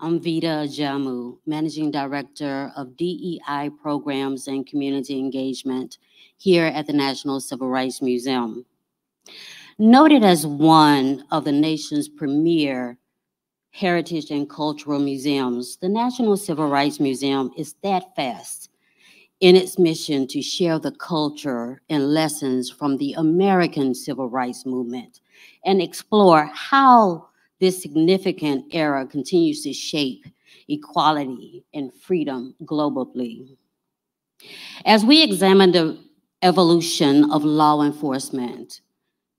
I'm Vida Jamu, Managing Director of DEI Programs and Community Engagement here at the National Civil Rights Museum. Noted as one of the nation's premier heritage and cultural museums, the National Civil Rights Museum is steadfast in its mission to share the culture and lessons from the American Civil Rights Movement and explore how this significant era continues to shape equality and freedom globally. As we examine the evolution of law enforcement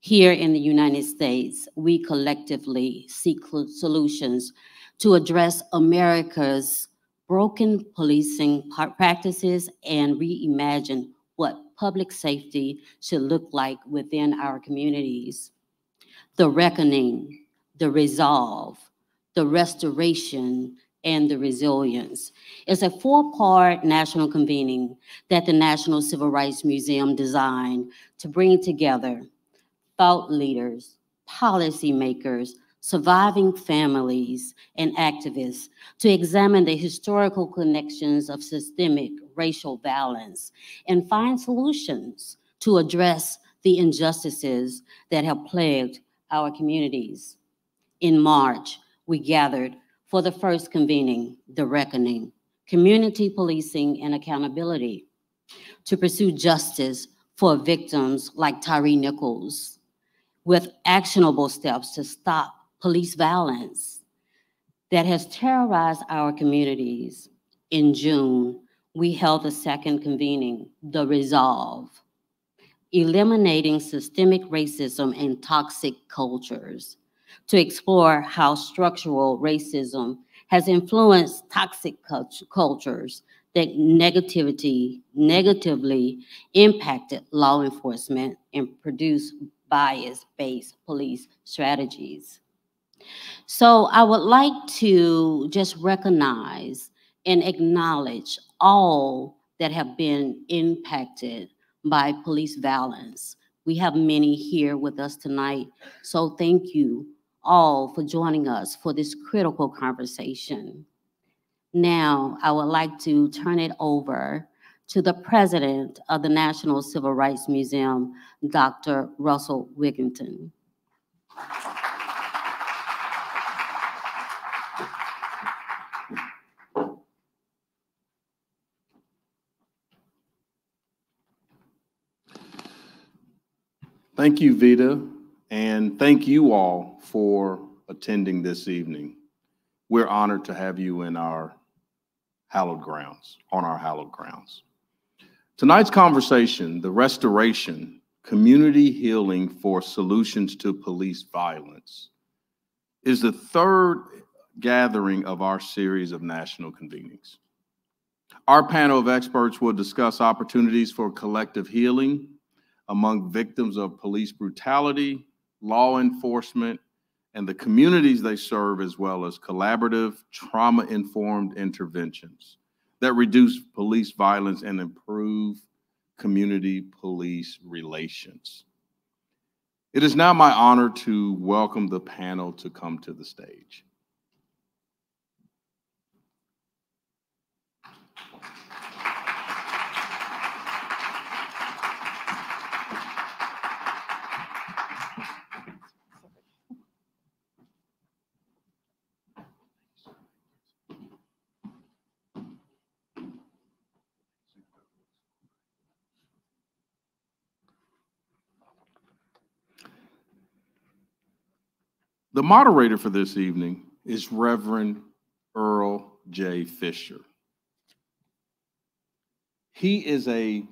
here in the United States, we collectively seek solutions to address America's broken policing practices and reimagine what public safety should look like within our communities. The reckoning the resolve, the restoration, and the resilience. It's a four-part national convening that the National Civil Rights Museum designed to bring together thought leaders, policymakers, surviving families, and activists to examine the historical connections of systemic racial violence and find solutions to address the injustices that have plagued our communities. In March, we gathered for the first convening, The Reckoning, Community Policing and Accountability, to pursue justice for victims like Tyre Nichols, with actionable steps to stop police violence that has terrorized our communities. In June, we held the second convening, The Resolve, Eliminating Systemic Racism and Toxic Cultures, to explore how structural racism has influenced toxic cultures that negativity negatively impacted law enforcement and produced bias-based police strategies. So I would like to just recognize and acknowledge all that have been impacted by police violence. We have many here with us tonight, so thank you all for joining us for this critical conversation. Now, I would like to turn it over to the president of the National Civil Rights Museum, Dr. Russell Wigginton. Thank you, Vida. And thank you all for attending this evening. We're honored to have you in our hallowed grounds, on our hallowed grounds. Tonight's conversation, the restoration, community healing for solutions to police violence, is the third gathering of our series of national convenings. Our panel of experts will discuss opportunities for collective healing among victims of police brutality law enforcement, and the communities they serve, as well as collaborative, trauma informed interventions that reduce police violence and improve community police relations. It is now my honor to welcome the panel to come to the stage. Moderator for this evening is Reverend Earle J. Fisher. He is a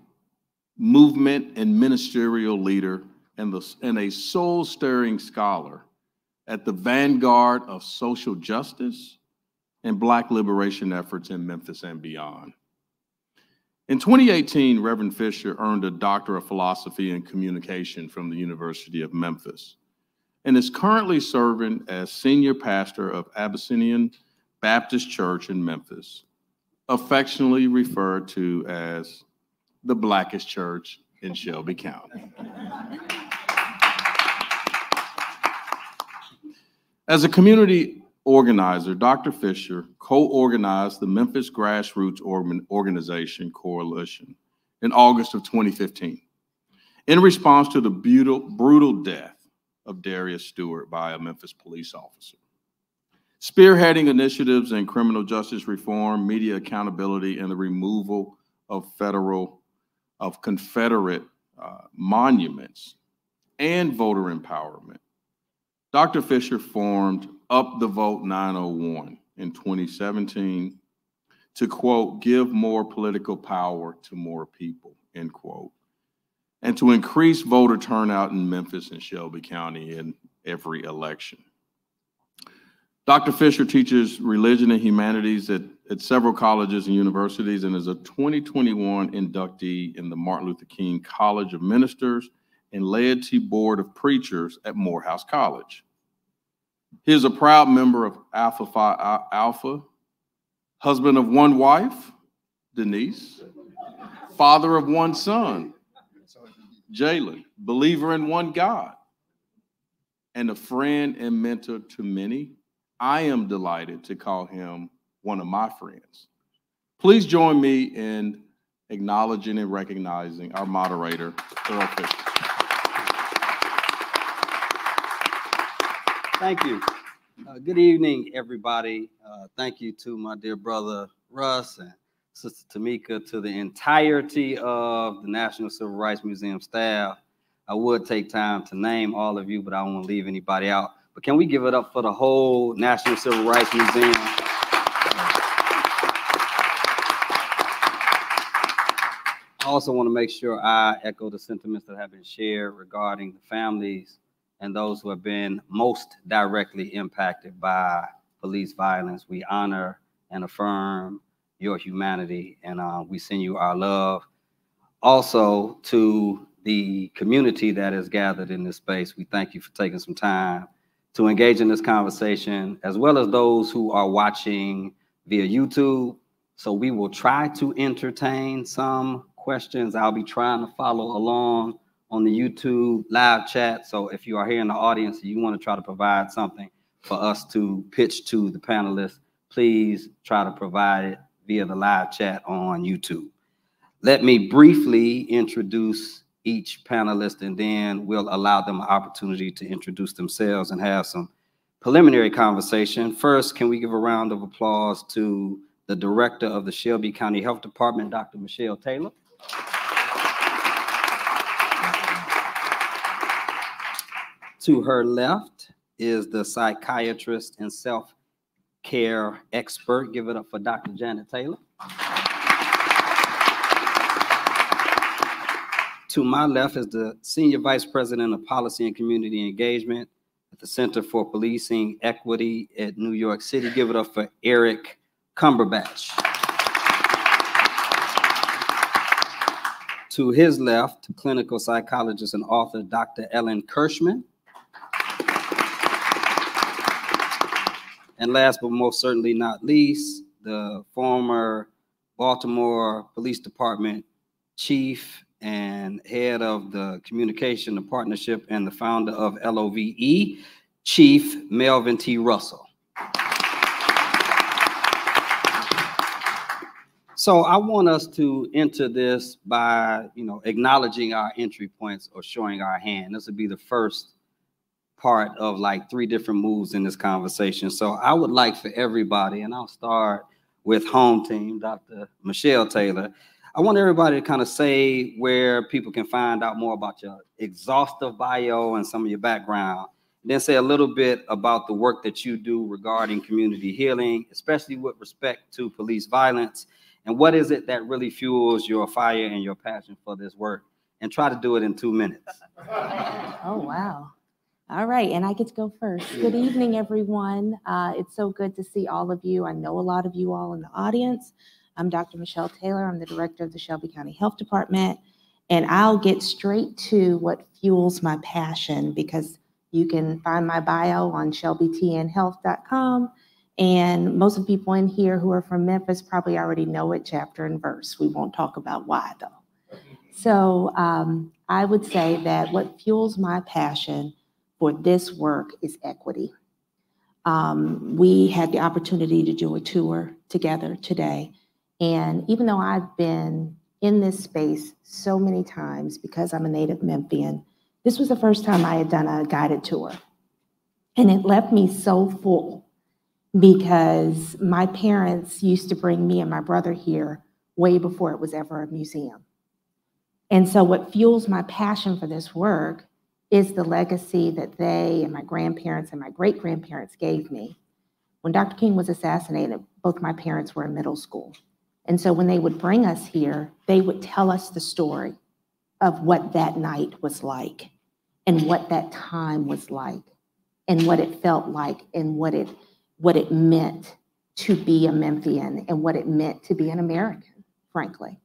movement and ministerial leader and, the, and a soul stirring scholar at the vanguard of social justice and Black liberation efforts in Memphis and beyond. In 2018, Reverend Fisher earned a Doctor of Philosophy in Communication from the University of Memphis and is currently serving as senior pastor of Abyssinian Baptist Church in Memphis, affectionately referred to as the Blackest Church in Shelby County. As a community organizer, Dr. Fisher, co-organized the Memphis Grassroots Organization Coalition in August of 2015 in response to the brutal, brutal death of Darius Stewart by a Memphis police officer. Spearheading initiatives in criminal justice reform, media accountability, and the removal of federal, of Confederate uh, monuments and voter empowerment. Dr. Fisher formed Up the Vote 901 in 2017 to quote, give more political power to more people, end quote, and to increase voter turnout in Memphis and Shelby County in every election. Dr. Fisher teaches religion and humanities at, at several colleges and universities and is a 2021 inductee in the Martin Luther King College of Ministers and Laity Board of Preachers at Morehouse College. He is a proud member of Alpha Phi uh, Alpha, husband of one wife, Denise, father of one son, Jalen, believer in one God, and a friend and mentor to many. I am delighted to call him one of my friends. Please join me in acknowledging and recognizing our moderator, Earle Fisher. Thank you. Uh, good evening, everybody. Uh, thank you to my dear brother Russ and Sister Tamika, to the entirety of the National Civil Rights Museum staff. I would take time to name all of you, but I don't want to leave anybody out. But can we give it up for the whole National Civil Rights Museum? I also want to make sure I echo the sentiments that have been shared regarding the families and those who have been most directly impacted by police violence. We honor and affirm your humanity, and uh, we send you our love. Also, to the community that is gathered in this space, we thank you for taking some time to engage in this conversation, as well as those who are watching via YouTube. So we will try to entertain some questions. I'll be trying to follow along on the YouTube live chat. So if you are here in the audience and you want to try to provide something for us to pitch to the panelists, please try to provide it via the live chat on YouTube. Let me briefly introduce each panelist and then we'll allow them an opportunity to introduce themselves and have some preliminary conversation. First, can we give a round of applause to the director of the Shelby County Health Department, Dr. Michelle Taylor. To her left is the psychiatrist and self-care expert. Give it up for Dr. Janet Taylor. To my left is the Senior Vice President of Policy and Community Engagement at the Center for Policing Equity at New York City. Give it up for Eric Cumberbatch. To his left, clinical psychologist and author Dr. Ellen Kirschman. And last but most certainly not least, the former Baltimore Police Department chief and head of the communication, the partnership, and the founder of LOVE, Chief Melvin T. Russell. So I want us to enter this by, you know, acknowledging our entry points or showing our hand. This would be the first part of like three different moves in this conversation. So I would like for everybody, and I'll start with home team, Dr. Michelle Taylor. I want everybody to kind of say where people can find out more about your exhaustive bio and some of your background. Then say a little bit about the work that you do regarding community healing, especially with respect to police violence. And what is it that really fuels your fire and your passion for this work? And try to do it in two minutes. Oh, wow. All right, and I get to go first. Good evening, everyone. Uh, it's so good to see all of you. I know a lot of you all in the audience. I'm Dr. Michelle Taylor. I'm the director of the Shelby County Health Department, and I'll get straight to what fuels my passion because you can find my bio on shelbytnhealth.com. And most of the people in here who are from Memphis probably already know it chapter and verse. We won't talk about why though. So um, I would say that what fuels my passion for this work is equity. Um, we had the opportunity to do a tour together today. And even though I've been in this space so many times because I'm a native Memphian, this was the first time I had done a guided tour. And it left me so full because my parents used to bring me and my brother here way before it was ever a museum. And so, what fuels my passion for this work is the legacy that they and my grandparents and my great grandparents gave me. When Dr. King was assassinated, both my parents were in middle school. And so, when they would bring us here, they would tell us the story of what that night was like and what that time was like and what it felt like and what it what it meant to be a Memphian and what it meant to be an American, frankly,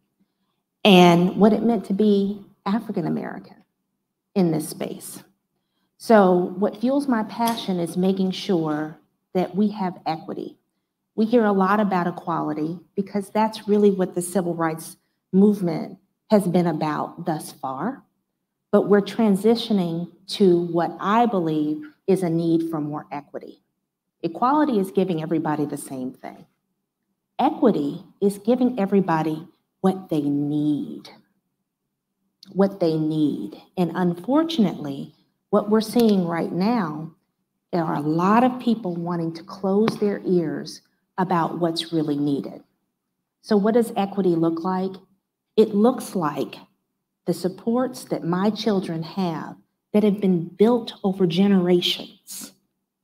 and what it meant to be African American in this space. So, what fuels my passion is making sure that we have equity. We hear a lot about equality because that's really what the civil rights movement has been about thus far. But we're transitioning to what I believe is a need for more equity. Equality is giving everybody the same thing. Equity is giving everybody what they need. What they need. And unfortunately, what we're seeing right now, there are a lot of people wanting to close their ears about what's really needed. So, what does equity look like? It looks like the supports that my children have that have been built over generations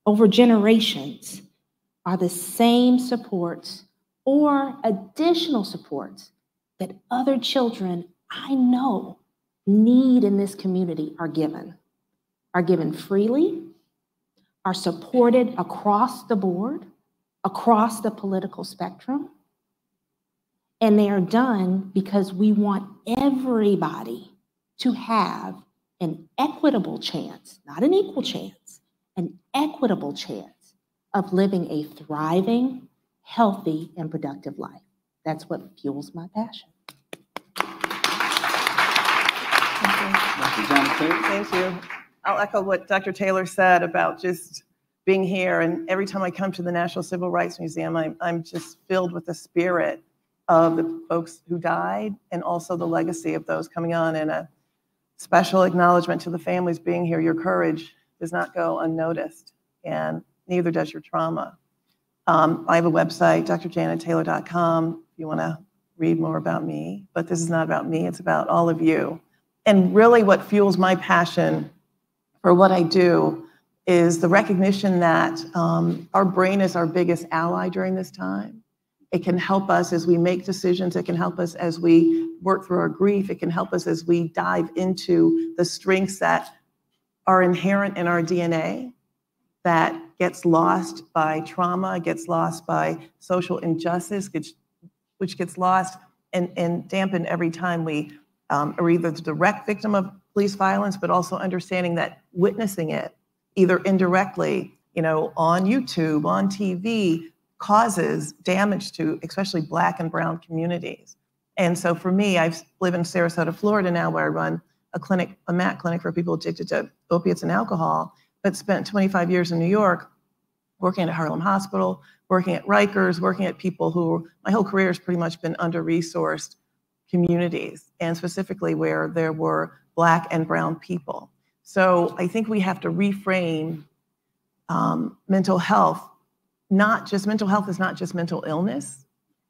over generations are the same supports or additional supports that other children I know need in this community are given, are given freely, are supported across the board, across the political spectrum. And they are done because we want everybody to have an equitable chance, not an equal chance an equitable chance of living a thriving, healthy, and productive life. That's what fuels my passion. Thank you. I'll echo what Dr. Taylor said about just being here. And every time I come to the National Civil Rights Museum, I'm, I'm just filled with the spirit of the folks who died and also the legacy of those coming on and a special acknowledgement to the families being here. Your courage does not go unnoticed, and neither does your trauma. Um, I have a website, drjanettaylor.com, if you want to read more about me. But this is not about me, it's about all of you. And really, what fuels my passion for what I do is the recognition that um, our brain is our biggest ally during this time. It can help us as we make decisions. It can help us as we work through our grief. It can help us as we dive into the strengths that are inherent in our DNA that gets lost by trauma, gets lost by social injustice, which, which gets lost and, and dampened every time we um, either the direct victim of police violence, but also understanding that witnessing it, either indirectly, you know, on YouTube, on TV, causes damage to especially Black and Brown communities. And so for me, I live in Sarasota, Florida now, where I run a clinic, a MAT clinic for people addicted to opiates and alcohol, but spent 25 years in New York working at Harlem Hospital, working at Rikers, working at people who, my whole career has pretty much been under-resourced communities, and specifically where there were Black and Brown people. So I think we have to reframe um, mental health. Not just mental health is not just mental illness.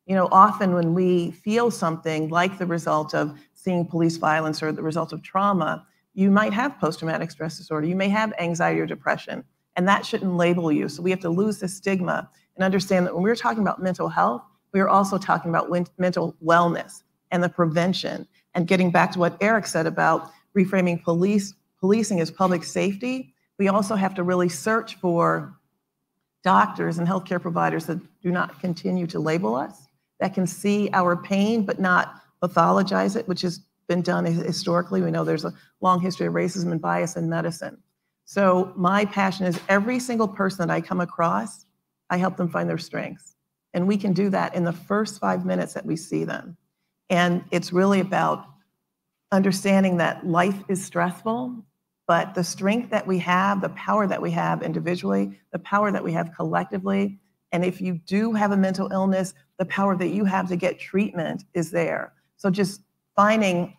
You know, often when we feel something like the result of seeing police violence or the result of trauma, you might have post-traumatic stress disorder. You may have anxiety or depression, and that shouldn't label you. So we have to lose the stigma and understand that when we're talking about mental health, we are also talking about mental wellness and the prevention and getting back to what Eric said about reframing police policing as public safety. We also have to really search for doctors and healthcare providers that do not continue to label us, that can see our pain but not pathologize it, which has been done historically. We know there's a long history of racism and bias in medicine. So my passion is every single person that I come across, I help them find their strengths. And we can do that in the first five minutes that we see them. And it's really about understanding that life is stressful But the strength that we have, the power that we have individually, the power that we have collectively, and if you do have a mental illness, the power that you have to get treatment is there. So just finding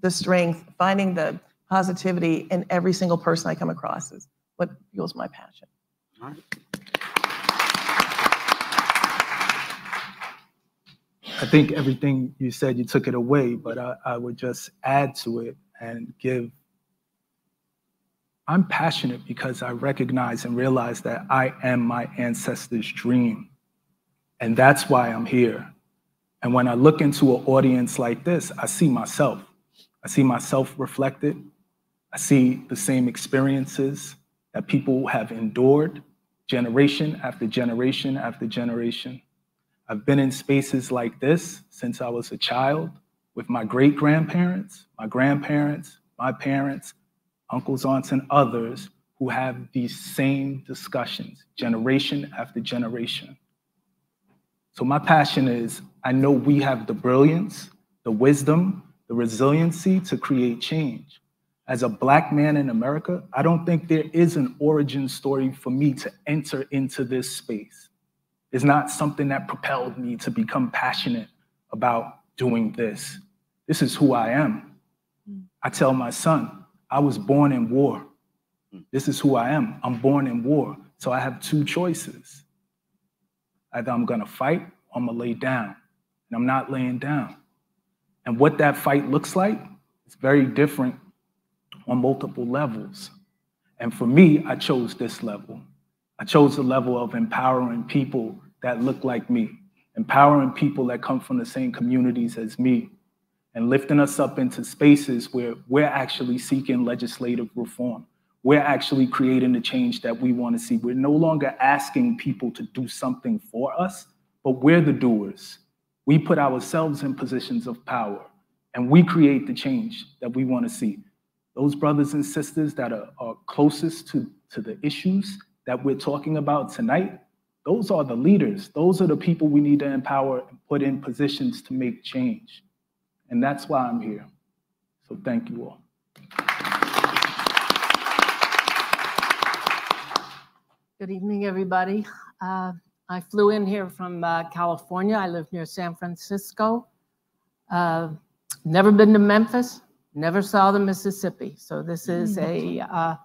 the strength, finding the positivity in every single person I come across is what fuels my passion. All right. I think everything you said, you took it away, but I, I would just add to it and give. I'm passionate because I recognize and realize that I am my ancestors' dream. And that's why I'm here. And when I look into an audience like this, I see myself. I see myself reflected. I see the same experiences that people have endured generation after generation after generation. I've been in spaces like this since I was a child with my great grandparents, my grandparents, my parents, uncles, aunts, and others who have these same discussions generation after generation. So, my passion is I know we have the brilliance, the wisdom, the resiliency to create change. As a Black man in America, I don't think there is an origin story for me to enter into this space is not something that propelled me to become passionate about doing this. This is who I am. I tell my son, I was born in war. This is who I am. I'm born in war. So I have two choices. Either I'm going to fight or I'm going to lay down. And I'm not laying down. And what that fight looks like is very different on multiple levels. And for me, I chose this level. I chose the level of empowering people that look like me, empowering people that come from the same communities as me, and lifting us up into spaces where we're actually seeking legislative reform. We're actually creating the change that we want to see. We're no longer asking people to do something for us, but we're the doers. We put ourselves in positions of power and we create the change that we want to see. Those brothers and sisters that are, are closest to, to the issues that we're talking about tonight, those are the leaders. Those are the people we need to empower and put in positions to make change. And that's why I'm here. So thank you all. Good evening, everybody. Uh, I flew in here from uh, California. I live near San Francisco. Uh, never been to Memphis, never saw the Mississippi. So this is a uh,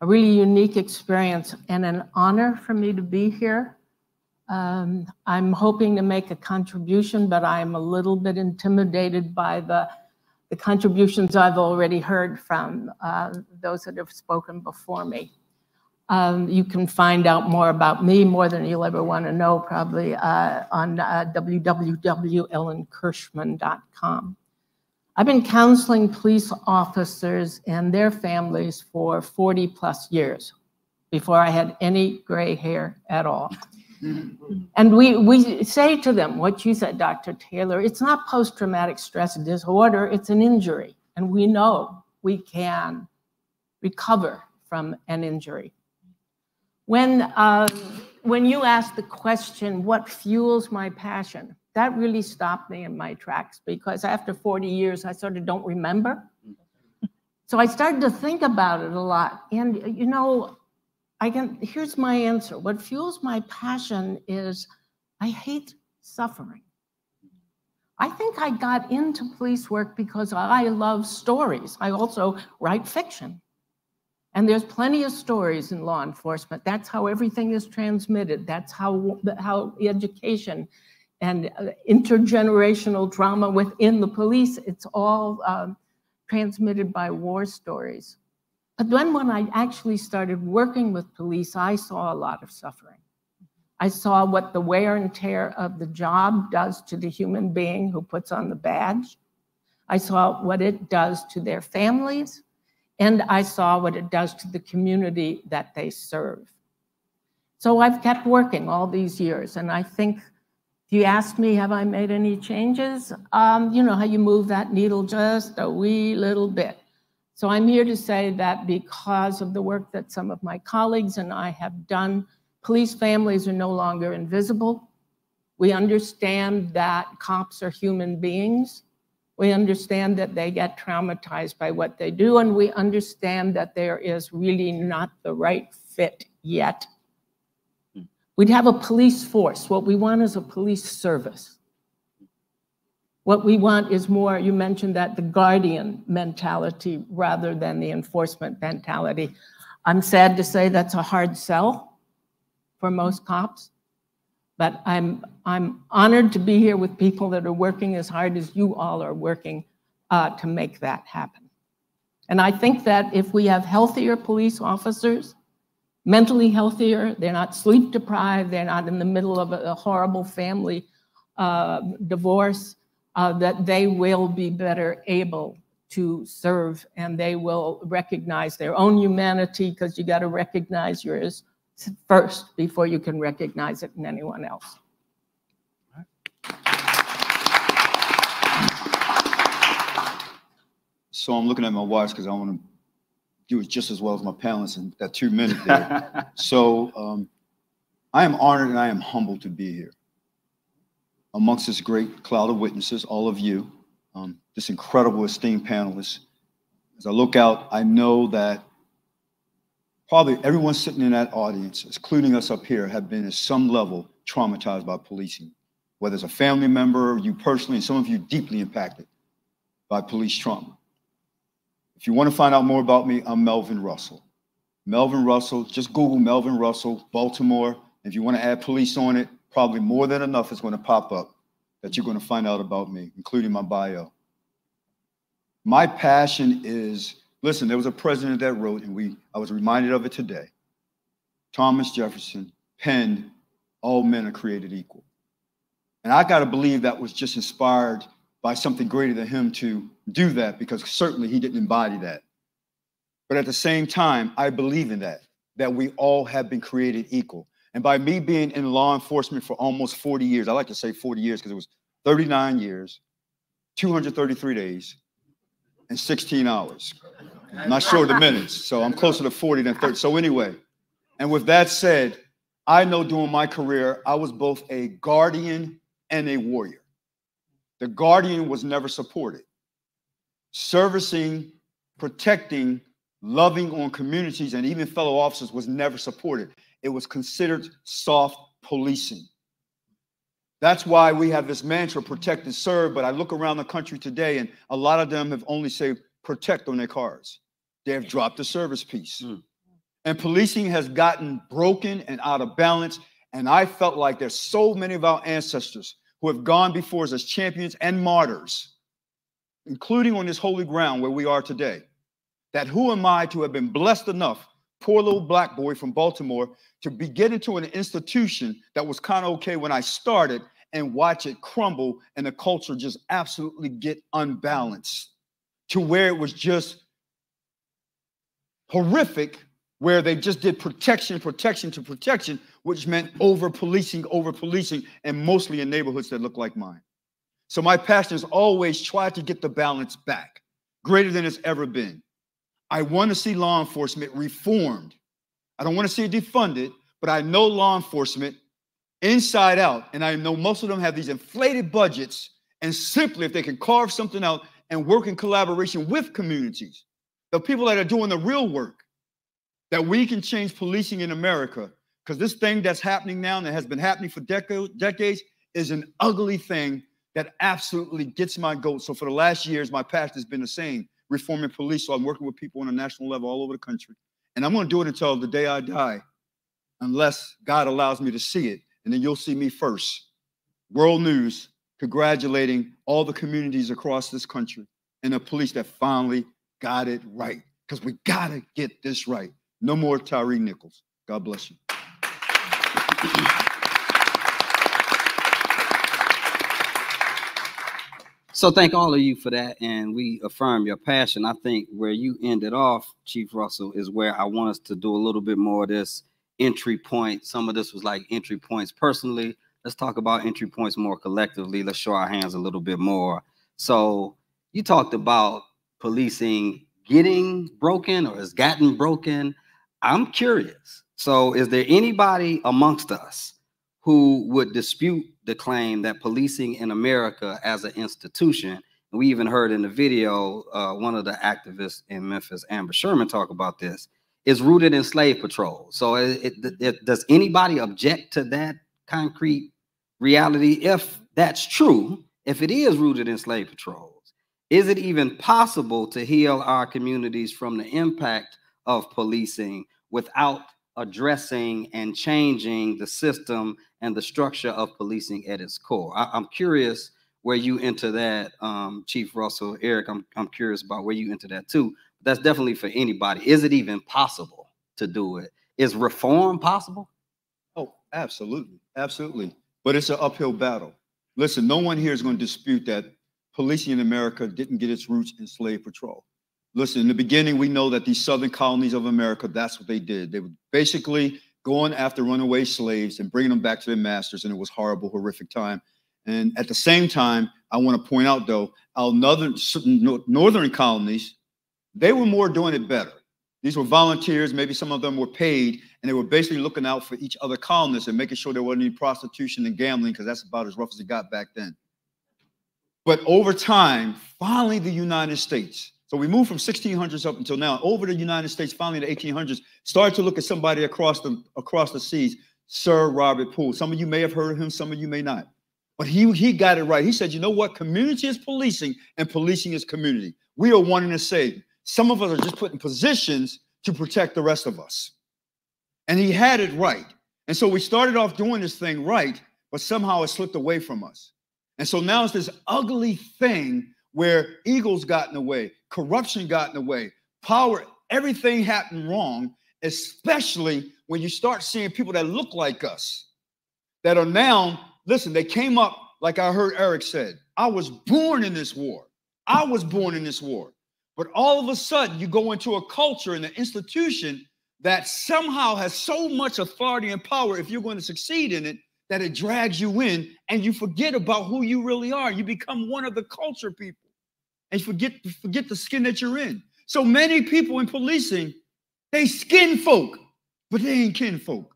a really unique experience and an honor for me to be here. Um, I'm hoping to make a contribution, but I'm a little bit intimidated by the, the contributions I've already heard from uh, those that have spoken before me. Um, you can find out more about me, more than you'll ever want to know, probably uh, on uh, www.ellenkirschman.com. I've been counseling police officers and their families for 40 plus years before I had any gray hair at all. and we, we say to them, what you said, Dr. Taylor, it's not post traumatic stress disorder, it's an injury. And we know we can recover from an injury. When, um, when you ask the question, what fuels my passion? That really stopped me in my tracks because after 40 years, I sort of don't remember. So I started to think about it a lot. And, you know, I can, here's my answer. What fuels my passion is I hate suffering. I think I got into police work because I love stories. I also write fiction. And there's plenty of stories in law enforcement. That's how everything is transmitted. That's how, how education and uh, intergenerational drama within the police. It's all um, transmitted by war stories. But then when I actually started working with police, I saw a lot of suffering. I saw what the wear and tear of the job does to the human being who puts on the badge. I saw what it does to their families, and I saw what it does to the community that they serve. So I've kept working all these years, and I think you ask me, have I made any changes? Um, you know how you move that needle just a wee little bit. So I'm here to say that because of the work that some of my colleagues and I have done, police families are no longer invisible. We understand that cops are human beings We understand that they get traumatized by what they do, and we understand that there is really not the right fit yet. We'd have a police force. What we want is a police service. What we want is more, you mentioned that the guardian mentality rather than the enforcement mentality. I'm sad to say that's a hard sell for most cops. But I'm, I'm honored to be here with people that are working as hard as you all are working uh, to make that happen. And I think that if we have healthier police officers, mentally healthier, they're not sleep deprived, they're not in the middle of a, a horrible family uh, divorce, uh, that they will be better able to serve and they will recognize their own humanity because you got to recognize yours first before you can recognize it in anyone else. So I'm looking at my watch because I want to do it just as well as my panelists in that two minutes there. so um, I am honored and I am humbled to be here amongst this great cloud of witnesses, all of you, um, this incredible esteemed panelists. As I look out, I know that probably everyone sitting in that audience, including us up here, have been at some level traumatized by policing, whether it's a family member, you personally, and some of you deeply impacted by police trauma. If you want to find out more about me, I'm Melvin Russell. Melvin Russell, just Google Melvin Russell, Baltimore. If you want to add police on it, probably more than enough is going to pop up that you're going to find out about me, including my bio. My passion is Listen, there was a president that wrote, and we I was reminded of it today. Thomas Jefferson penned, all men are created equal. And I got to believe that was just inspired by something greater than him to do that, because certainly he didn't embody that. But at the same time, I believe in that, that we all have been created equal. And by me being in law enforcement for almost 40 years, I like to say 40 years because it was 39 years, 233 days, and 16 hours. I'm not sure the minutes, so I'm closer to 40 than 30. So anyway, and with that said, I know during my career, I was both a guardian and a warrior. The guardian was never supported. Servicing, protecting, loving on communities and even fellow officers was never supported. It was considered soft policing. That's why we have this mantra, protect and serve. But I look around the country today, and a lot of them have only say protect on their cars. They have dropped the service piece. Mm. And policing has gotten broken and out of balance. And I felt like there's so many of our ancestors who have gone before us as champions and martyrs, including on this holy ground where we are today, that who am I to have been blessed enough, poor little black boy from Baltimore, to be get into an institution that was kind of okay when I started and watch it crumble and the culture just absolutely get unbalanced to where it was just horrific where they just did protection, protection to protection, which meant over policing, over policing, and mostly in neighborhoods that look like mine. So my passion is always try to get the balance back, greater than it's ever been. I want to see law enforcement reformed. I don't want to see it defunded, but I know law enforcement inside out, and I know most of them have these inflated budgets. And simply, if they can carve something out and work in collaboration with communities, the people that are doing the real work, that we can change policing in America. Because this thing that's happening now and that has been happening for deca- decades is an ugly thing that absolutely gets my goat. So for the last years, my passion has been the same, reforming police. So I'm working with people on a national level all over the country. And I'm going to do it until the day I die, unless God allows me to see it. And then you'll see me first. World News congratulating all the communities across this country and the police that finally got it right because we got to get this right. No more Tyre Nichols. God bless you. So thank all of you for that, and we affirm your passion. I think where you ended off, Chief Russell, is where I want us to do a little bit more of this entry point. Some of this was like entry points personally. Let's talk about entry points more collectively. Let's show our hands a little bit more. So you talked about policing getting broken or has gotten broken? I'm curious. So, is there anybody amongst us who would dispute the claim that policing in America as an institution, We even heard in the video uh, one of the activists in Memphis, Amber Sherman, talk about this. Is rooted in slave patrol. So, it, it, it, does anybody object to that concrete reality? If that's true, if it is rooted in slave patrols, is it even possible to heal our communities from the impact of policing without addressing and changing the system and the structure of policing at its core. I, am curious where you enter that, um, Chief Russell, Eric. I'm I'm curious about where you enter that too. That's definitely for anybody. Is it even possible to do it? Is reform possible? Oh, absolutely, absolutely. But it's an uphill battle. Listen, no one here is going to dispute that policing in America didn't get its roots in slave patrol. Listen, in the beginning, we know that these southern colonies of America, that's what they did. They were basically going after runaway slaves and bringing them back to their masters, and it was horrible, horrific time. And at the same time, I want to point out, though, our northern, northern colonies, they were more doing it better. These were volunteers, maybe some of them were paid, and they were basically looking out for each other colonists and making sure there wasn't any prostitution and gambling, because that's about as rough as it got back then. But over time, finally, the United States, we moved from 1600s up until now, over the United States, finally the 1800s, started to look at somebody across the across the seas, Sir Robert Poole. Some of you may have heard of him, some of you may not. But he he got it right. He said, you know what? Community is policing, and policing is community. We are one and the same. Some of us are just put in positions to protect the rest of us. And he had it right. And so we started off doing this thing right, but somehow it slipped away from us. And so now it's this ugly thing where egos got in the way, corruption got in the way, power, everything happened wrong, especially when you start seeing people that look like us that are now, listen, they came up, like I heard Eric said, I was born in this war. I was born in this war. But all of a sudden, you go into a culture and an institution that somehow has so much authority and power if you're going to succeed in it that it drags you in and you forget about who you really are. You become one of the culture people and forget forget the skin that you're in. So many people in policing, they skin folk, but they ain't kin folk.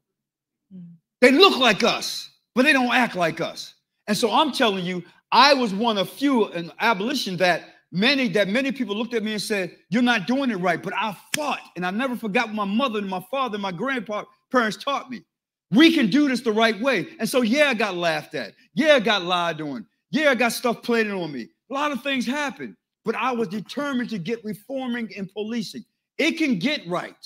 Hmm. They look like us, but they don't act like us. And so I'm telling you, I was one of few in abolition that many that many people looked at me and said, "You're not doing it right." But I fought, and I never forgot what my mother and my father and my grandpa parents taught me. We can do this the right way. And so, yeah, I got laughed at. Yeah, I got lied on. Yeah, I got stuff played on me. A lot of things happen but I was determined to get reforming in policing. It can get right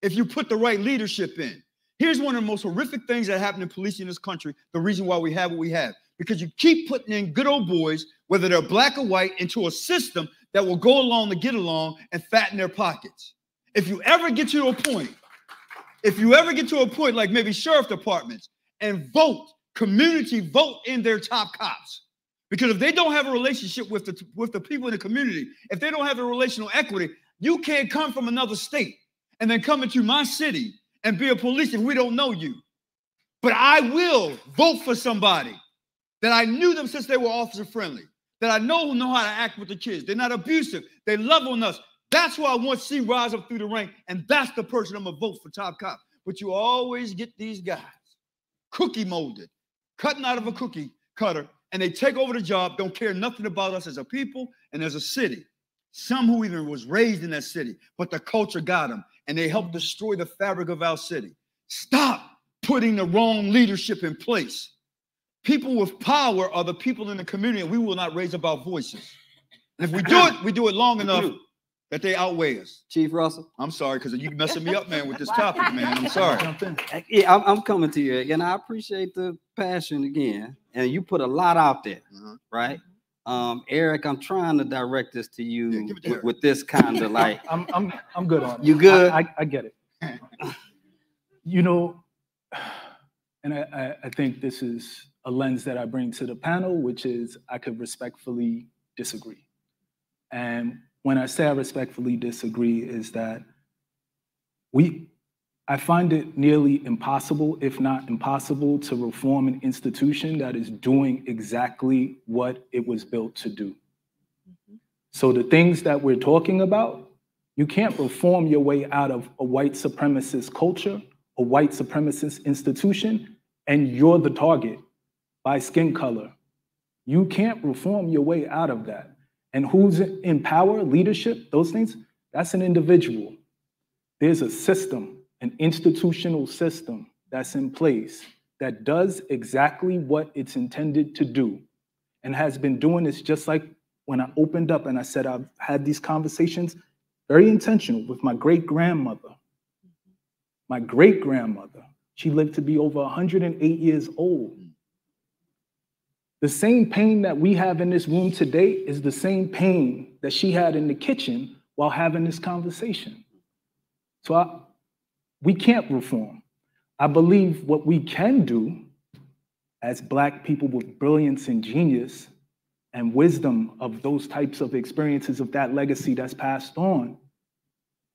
if you put the right leadership in. Here's one of the most horrific things that happen in policing in this country. The reason why we have what we have, because you keep putting in good old boys, whether they're black or white, into a system that will go along to get along and fatten their pockets. If you ever get to a point, if you ever get to a point like maybe sheriff departments and vote, community vote in their top cops, because if they don't have a relationship with the with the people in the community, if they don't have a relational equity, you can't come from another state and then come into my city and be a police if we don't know you. But I will vote for somebody that I knew them since they were officer friendly, that I know who know how to act with the kids. They're not abusive. They love on us. That's who I want to see rise up through the rank, and that's the person I'm gonna vote for top cop. But you always get these guys cookie molded, cutting out of a cookie cutter and they take over the job, don't care nothing about us as a people and as a city. Some who even was raised in that city, but the culture got them and they helped destroy the fabric of our city. Stop putting the wrong leadership in place. People with power are the people in the community, and we will not raise up our voices. And if we do it, we do it long enough that they outweigh us. Chief Russell. I'm sorry because you're messing me up, man, with this topic, man. I'm sorry. Yeah, I'm, I'm, coming to you, and I appreciate the passion again. And you put a lot out there, uh-huh. right? Um, Eric, I'm trying to direct this to you yeah, to with, with, this kind of like. I'm I'm I'm good on. You good? I, I, I get it. you know, and I, I think this is a lens that I bring to the panel, which is I could respectfully disagree. And when I say I respectfully disagree is that we, I find it nearly impossible, if not impossible, to reform an institution that is doing exactly what it was built to do. So the things that we're talking about, you can't reform your way out of a white supremacist culture, a white supremacist institution, and you're the target by skin color. You can't reform your way out of that. And who's in power, leadership, those things? That's an individual. There's a system, an institutional system that's in place that does exactly what it's intended to do and has been doing this just like when I opened up and I said I've had these conversations, very intentional with my great grandmother. My great grandmother, she lived to be over 108 years old. The same pain that we have in this room today is the same pain that she had in the kitchen while having this conversation. So I, we can't reform. I believe what we can do as Black people with brilliance and genius and wisdom of those types of experiences of that legacy that's passed on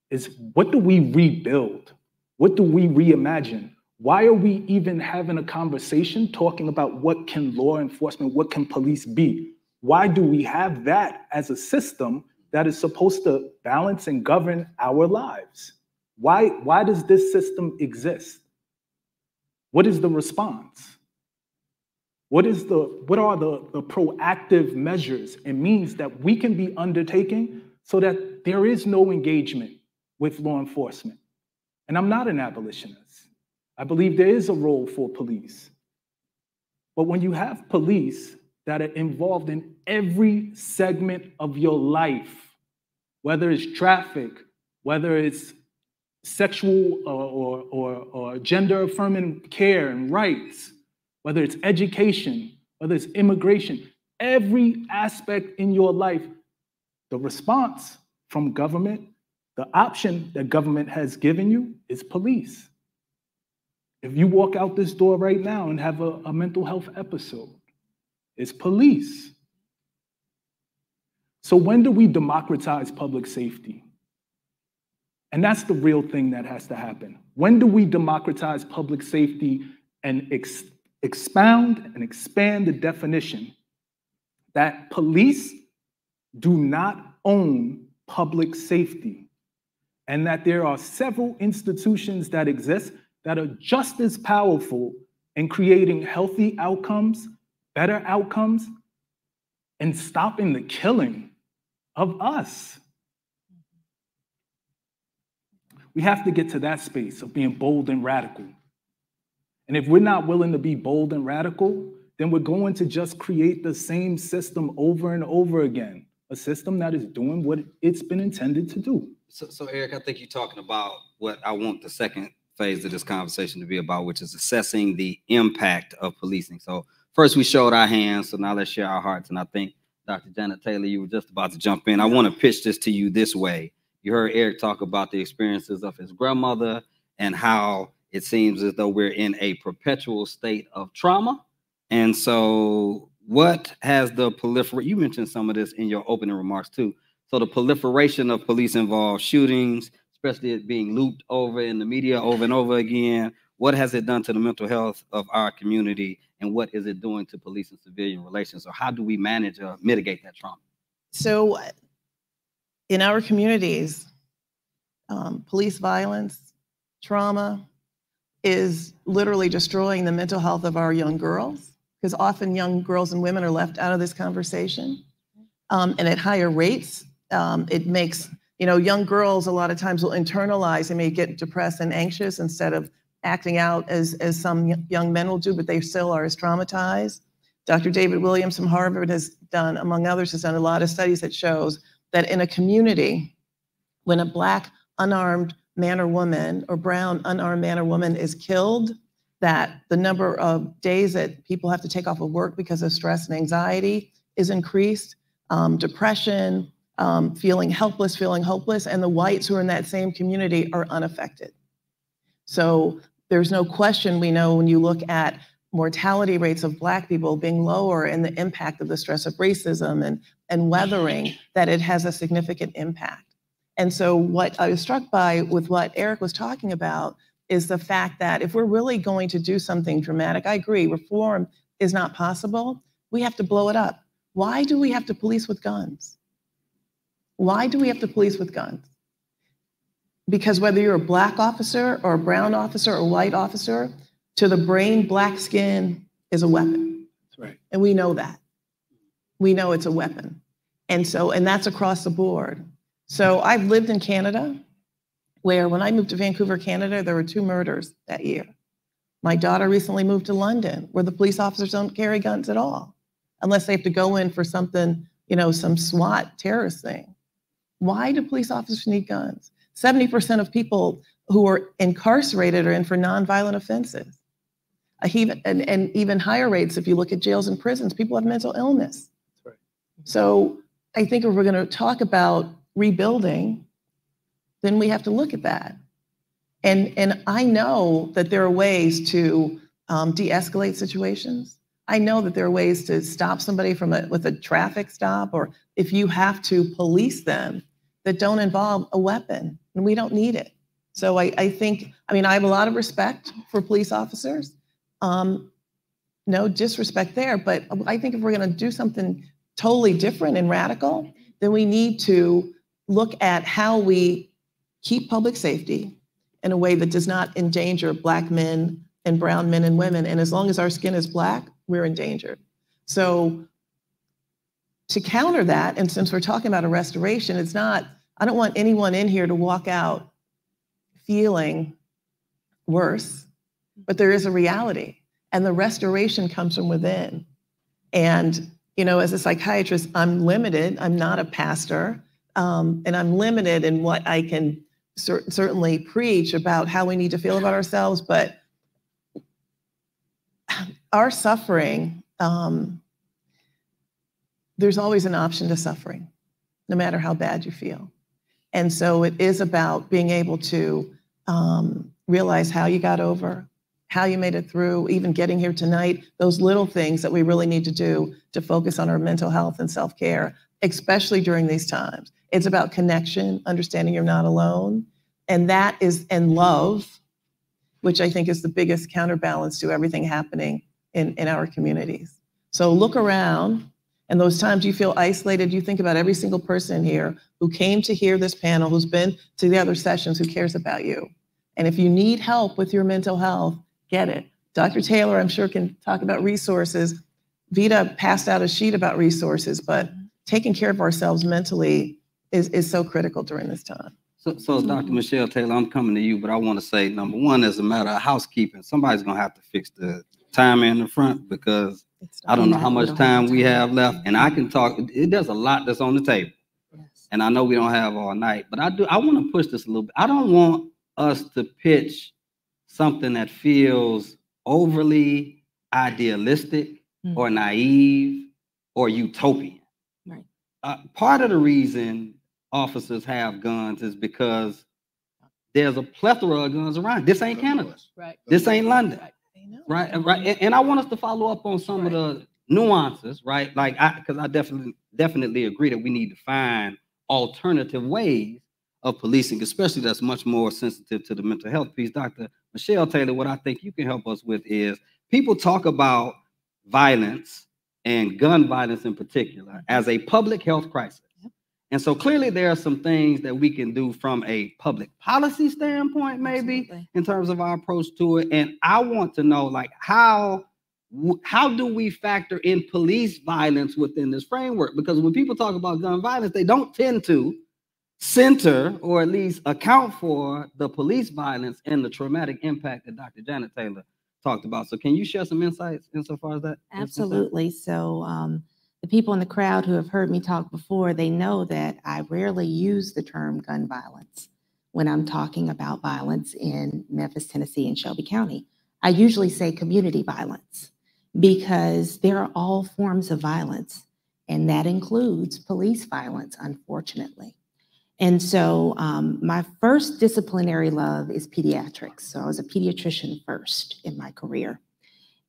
is what do we rebuild? What do we reimagine? Why are we even having a conversation talking about what can law enforcement, what can police be? Why do we have that as a system that is supposed to balance and govern our lives? Why, why does this system exist? What is the response? What, is the, what are the, the proactive measures and means that we can be undertaking so that there is no engagement with law enforcement? And I'm not an abolitionist. I believe there is a role for police. But when you have police that are involved in every segment of your life, whether it's traffic, whether it's sexual or, or, or, or gender affirming care and rights, whether it's education, whether it's immigration, every aspect in your life, the response from government, the option that government has given you is police. If you walk out this door right now and have a, a mental health episode, it's police. So, when do we democratize public safety? And that's the real thing that has to happen. When do we democratize public safety and ex expound and expand the definition that police do not own public safety and that there are several institutions that exist that are just as powerful in creating healthy outcomes, better outcomes, and stopping the killing of us. We have to get to that space of being bold and radical. And if we're not willing to be bold and radical, then we're going to just create the same system over and over again, a system that is doing what it's been intended to do. So, so Eric, I think you're talking about what I want the second phase of this conversation to be about, which is assessing the impact of policing. So first we showed our hands, so now let's share our hearts. And I think Dr. Janet Taylor, you were just about to jump in. I want to pitch this to you this way. You heard Eric talk about the experiences of his grandmother and how it seems as though we're in a perpetual state of trauma. And so, what has the proliferation? You mentioned some of this in your opening remarks too. So, the proliferation of police involved shootings, especially it being looped over in the media over and over again. What has it done to the mental health of our community, and what is it doing to police and civilian relations? Or how do we manage or mitigate that trauma? So, in our communities, um, police violence, trauma is literally destroying the mental health of our young girls, because often young girls and women are left out of this conversation. Um, and at higher rates, um, it makes, you know, young girls a lot of times will internalize they may get depressed and anxious instead of acting out as, as some young men will do, but they still are as traumatized. Dr. David Williams from Harvard has done, among others, has done a lot of studies that shows that in a community, when a black unarmed man or woman or brown unarmed man or woman is killed, that the number of days that people have to take off of work because of stress and anxiety is increased, um, depression, um, feeling helpless, feeling hopeless, and the whites who are in that same community are unaffected. So there's no question we know when you look at mortality rates of Black people being lower and the impact of the stress of racism and, and weathering, that it has a significant impact. And so, what I was struck by with what Eric was talking about is the fact that if we're really going to do something dramatic, I agree, reform is not possible. We have to blow it up. Why do we have to police with guns? Why do we have to police with guns? Because whether you're a black officer or a brown officer or a white officer, to the brain, black skin is a weapon. That's right. And we know that. we know it's a weapon. And so, and that's across the board. So I've lived in Canada, where when I moved to Vancouver, Canada, there were two murders that year. My daughter recently moved to London, where the police officers don't carry guns at all, unless they have to go in for something, you know, some SWAT terrorist thing. Why do police officers need guns? 70% of people who are incarcerated are in for nonviolent offenses. Even, and, and even higher rates, if you look at jails and prisons, people have mental illness. right. So I think if we're going to talk about rebuilding, then we have to look at that. And, and I know that there are ways to um, de-escalate situations. I know that there are ways to stop somebody from a, with a traffic stop, or if you have to police them that don't involve a weapon, and we don't need it. So I, I think, I mean, I have a lot of respect for police officers. Um, no disrespect there, but I think if we're going to do something totally different and radical, then we need to look at how we keep public safety in a way that does not endanger Black men and brown men and women. And as long as our skin is Black, we're endangered. So to counter that, and since we're talking about a restoration, it's not, I don't want anyone in here to walk out feeling worse, but there is a reality. And the restoration comes from within. And, you know, as a psychiatrist, I'm limited. I'm not a pastor. Um, and I'm limited in what I can cer- certainly preach about how we need to feel about ourselves. But our suffering, um, there's always an option to suffering, no matter how bad you feel. And so it is about being able to um, realize how you got over, how you made it through, even getting here tonight, those little things that we really need to do to focus on our mental health and self care, especially during these times. It's about connection, understanding you're not alone. And that is, and love, which I think is the biggest counterbalance to everything happening in, in our communities. So look around and those times you feel isolated, you think about every single person here who came to hear this panel, who's been to the other sessions, who cares about you. And if you need help with your mental health, get it. Dr. Taylor, I'm sure, can talk about resources. Vita passed out a sheet about resources, but taking care of ourselves mentally is, is so critical during this time. So, so Dr. Michelle Taylor, I'm coming to you, but I want to say, number one, as a matter of housekeeping, somebody's gonna have to fix the timer in the front because I don't know how much time we have left, and I can talk, it, there's a lot that's on the table. Yes. And I know we don't have all night, but I do, I want to push this a little bit. I don't want us to pitch something that feels overly idealistic Mm. or naive or utopian. Right. Uh, part of the reason officers have guns is because there's a plethora of guns around. This ain't Canada. Right. This ain't London. I know. Right, right, and, and I want us to follow up on some of the nuances, right? Like I, because I definitely definitely agree that we need to find alternative ways of policing, especially that's much more sensitive to the mental health piece. Dr. Michelle Taylor, what I think you can help us with is people talk about violence and gun violence in particular as a public health crisis. And so clearly there are some things that we can do from a public policy standpoint, maybe Absolutely. in terms of our approach to it. And I want to know, like, how how do we factor in police violence within this framework? Because when people talk about gun violence, they don't tend to center or at least account for the police violence and the traumatic impact that Dr. Janet Taylor talked about. So can you share some insights insofar as that? Absolutely. So um, the people in the crowd who have heard me talk before, they know that I rarely use the term gun violence when I'm talking about violence in Memphis, Tennessee, and Shelby County. I usually say community violence because there are all forms of violence, and that includes police violence, unfortunately. And so, um, my first disciplinary love is pediatrics. So, I was a pediatrician first in my career.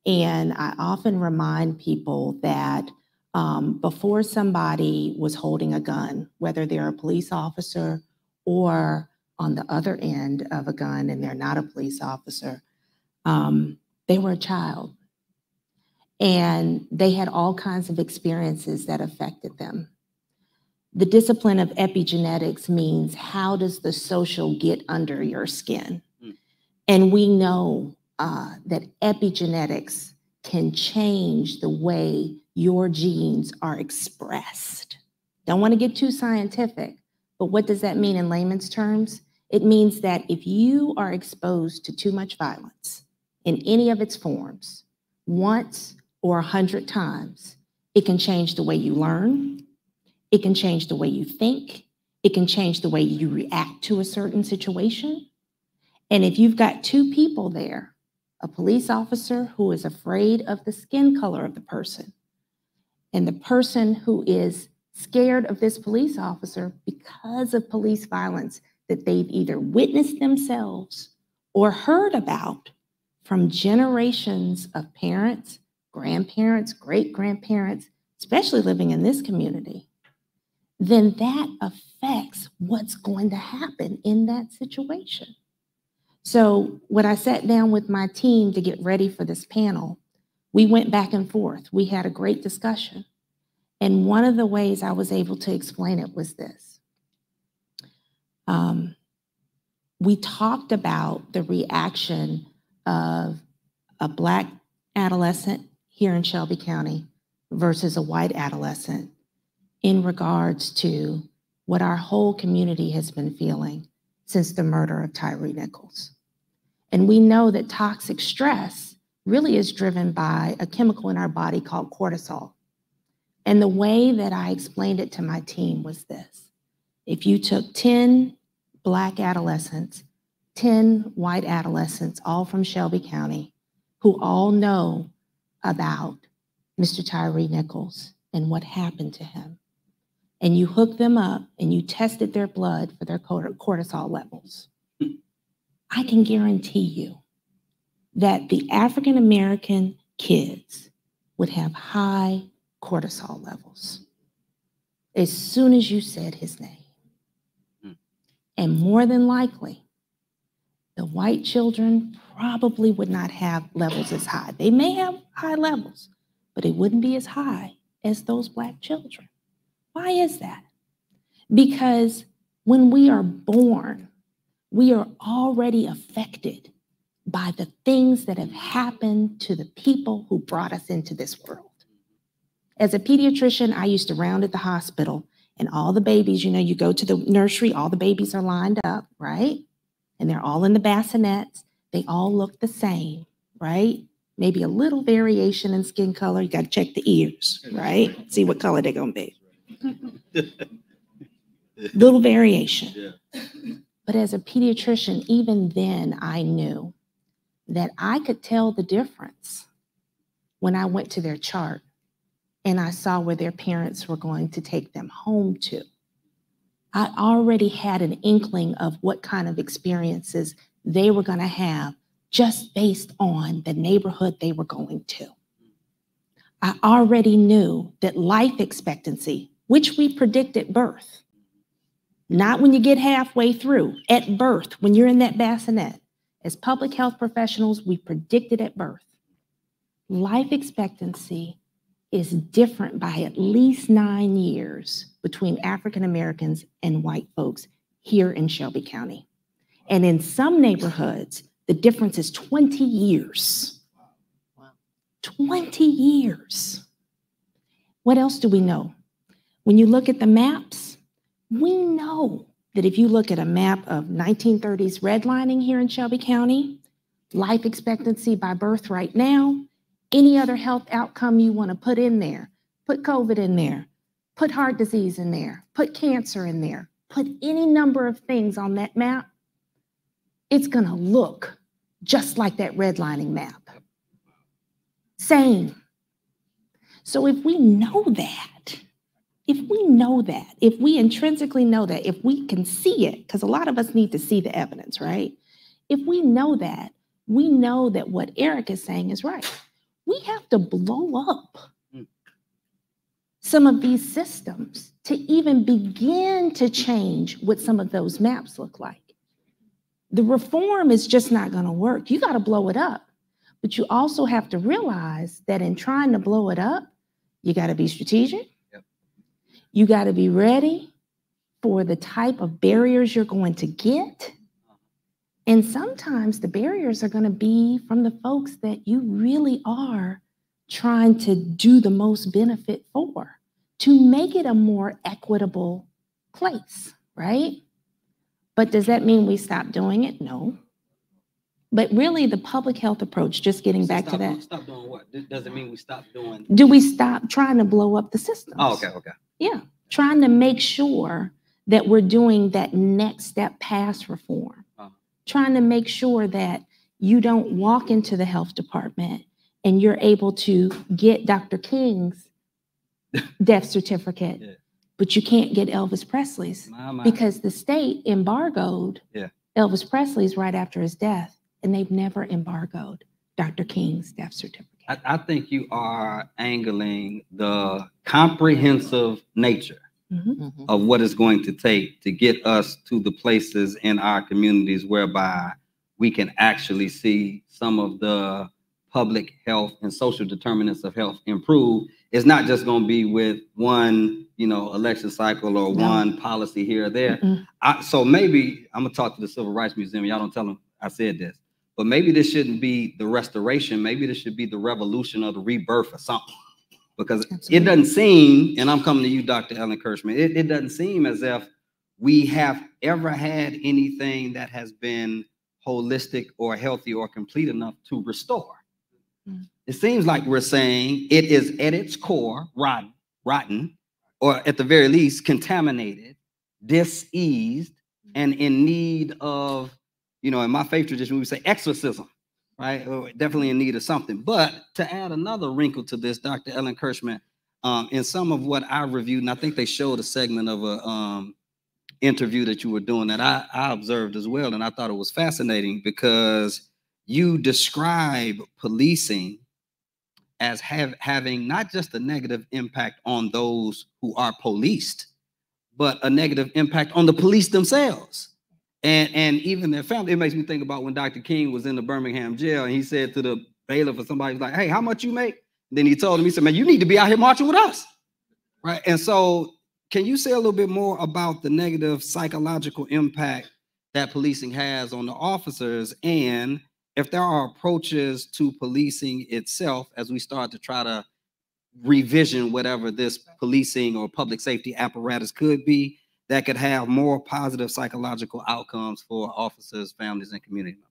And I often remind people that um, before somebody was holding a gun, whether they're a police officer or on the other end of a gun and they're not a police officer, um, they were a child. And they had all kinds of experiences that affected them. The discipline of epigenetics means how does the social get under your skin? Mm. And we know uh, that epigenetics can change the way your genes are expressed. Don't want to get too scientific, but what does that mean in layman's terms? It means that if you are exposed to too much violence in any of its forms, once or a hundred times, it can change the way you learn. It can change the way you think. It can change the way you react to a certain situation. And if you've got two people there, a police officer who is afraid of the skin color of the person, and the person who is scared of this police officer because of police violence that they've either witnessed themselves or heard about from generations of parents, grandparents, great grandparents, especially living in this community, then that affects what's going to happen in that situation. So, when I sat down with my team to get ready for this panel, we went back and forth. We had a great discussion. And one of the ways I was able to explain it was this. Um, we talked about the reaction of a Black adolescent here in Shelby County versus a white adolescent in regards to what our whole community has been feeling since the murder of Tyre Nichols. And we know that toxic stress really is driven by a chemical in our body called cortisol. And the way that I explained it to my team was this if you took 10 Black adolescents, 10 white adolescents, all from Shelby County, who all know about Mr. Tyre Nichols and what happened to him, and you hooked them up and you tested their blood for their cortisol levels, I can guarantee you that the African American kids would have high cortisol levels as soon as you said his name. Hmm. And more than likely, the white children probably would not have levels as high. They may have high levels, but it wouldn't be as high as those black children. Why is that? Because when we are born, we are already affected by the things that have happened to the people who brought us into this world. As a pediatrician, I used to round at the hospital, and all the babies, you know, you go to the nursery, all the babies are lined up, right? And they're all in the bassinets. They all look the same, right? Maybe a little variation in skin color. You got to check the ears, right? See what color they're going to be. little variation. Yeah. But as a pediatrician, even then, I knew that I could tell the difference when I went to their chart and I saw where their parents were going to take them home to. I already had an inkling of what kind of experiences they were going to have just based on the neighborhood they were going to. I already knew that life expectancy, which we predict at birth, not when you get halfway through, at birth, when you're in that bassinet, as public health professionals, we predicted at birth. Life expectancy is different by at least nine years between African Americans and white folks here in Shelby County. And in some neighborhoods, the difference is 20 years. 20 years. What else do we know? When you look at the maps, we know that if you look at a map of 1930s redlining here in Shelby County, life expectancy by birth right now any other health outcome you want to put in there. Put COVID in there, put heart disease in there, put cancer in there, put any number of things on that map. It's going to look just like that redlining map. Same. So if we know that, if we know that, if we intrinsically know that, if we can see it, because a lot of us need to see the evidence, right? If we know that, we know that what Eric is saying is right we have to blow up mm. some of these systems to even begin to change what some of those maps look like. The reform is just not going to work. You got to blow it up. But you also have to realize that in trying to blow it up, you got to be strategic. You got to be ready for the type of barriers you're going to get and sometimes the barriers are going to be from the folks that you really are trying to do the most benefit for to make it a more equitable place, right? But does that mean we stop doing it? No. But really, the public health approach, just getting So back to stop doing- that, Stop doing what? Does- Does it mean we stop doing? do we stop trying to blow up the system? Oh, okay, okay. Yeah, trying to make sure that we're doing that next step past reform. Uh-huh. Trying to make sure that you don't walk into the health department and you're able to get Dr. King's death certificate, Yeah. but you can't get Elvis Presley's My, my. because the state embargoed Yeah. Elvis Presley's right after his death, and they've never embargoed Dr. King's death certificate. I, I think you are angling the comprehensive nature Mhm. of what it's going to take to get us to the places in our communities whereby we can actually see some of the public health and social determinants of health improve. It's not just going to be with one, you know, election cycle or No. one policy here or there. I, so maybe I'm gonna talk to the Civil Rights Museum. Y'all don't tell them I said this, but maybe this shouldn't be the restoration. Maybe this should be the revolution or the rebirth or something. Because it doesn't seem, and I'm coming to you, Dr. Ellen Kirschman, it, it doesn't seem as if we have ever had anything that has been holistic or healthy or complete enough to restore. Mm. It seems like we're saying it is at its core rotten, rotten, or at the very least contaminated, diseased, and in need of, you know, in my faith tradition, we would say exorcism, right? Or definitely in need of something. But to add another wrinkle to this, Dr. Ellen Kirschman, um, in some of what I reviewed, and I think they showed a segment of a um, interview that you were doing that I, I observed as well, and I thought it was fascinating because you describe policing as have, having not just a negative impact on those who are policed, but a negative impact on the police themselves and and even their family. It makes me think about when Dr. King was in the Birmingham jail and he said to the bailiff or somebody, like, "Hey, how much you make?" then he told him, he said, "Man, you need to be out here marching with us." Right. And so, can you say a little bit more about the negative psychological impact that policing has on the officers and if there are approaches to policing itself as we start to try to revision whatever this policing or public safety apparatus could be that could have more positive psychological outcomes for officers, families, and community members.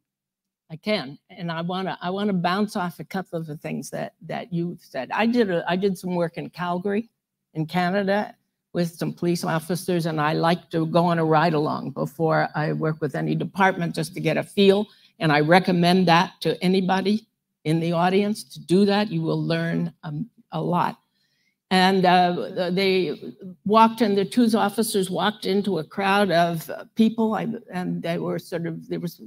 I can, and I want to I want to bounce off a couple of the things that that you said. I did a, I did some work in Calgary, in Canada, with some police officers, and I like to go on a ride along before I work with any department just to get a feel. And I recommend that to anybody in the audience to do that. You will learn um, a lot. And uh, they walked and the two officers walked into a crowd of people, and they were sort of, there was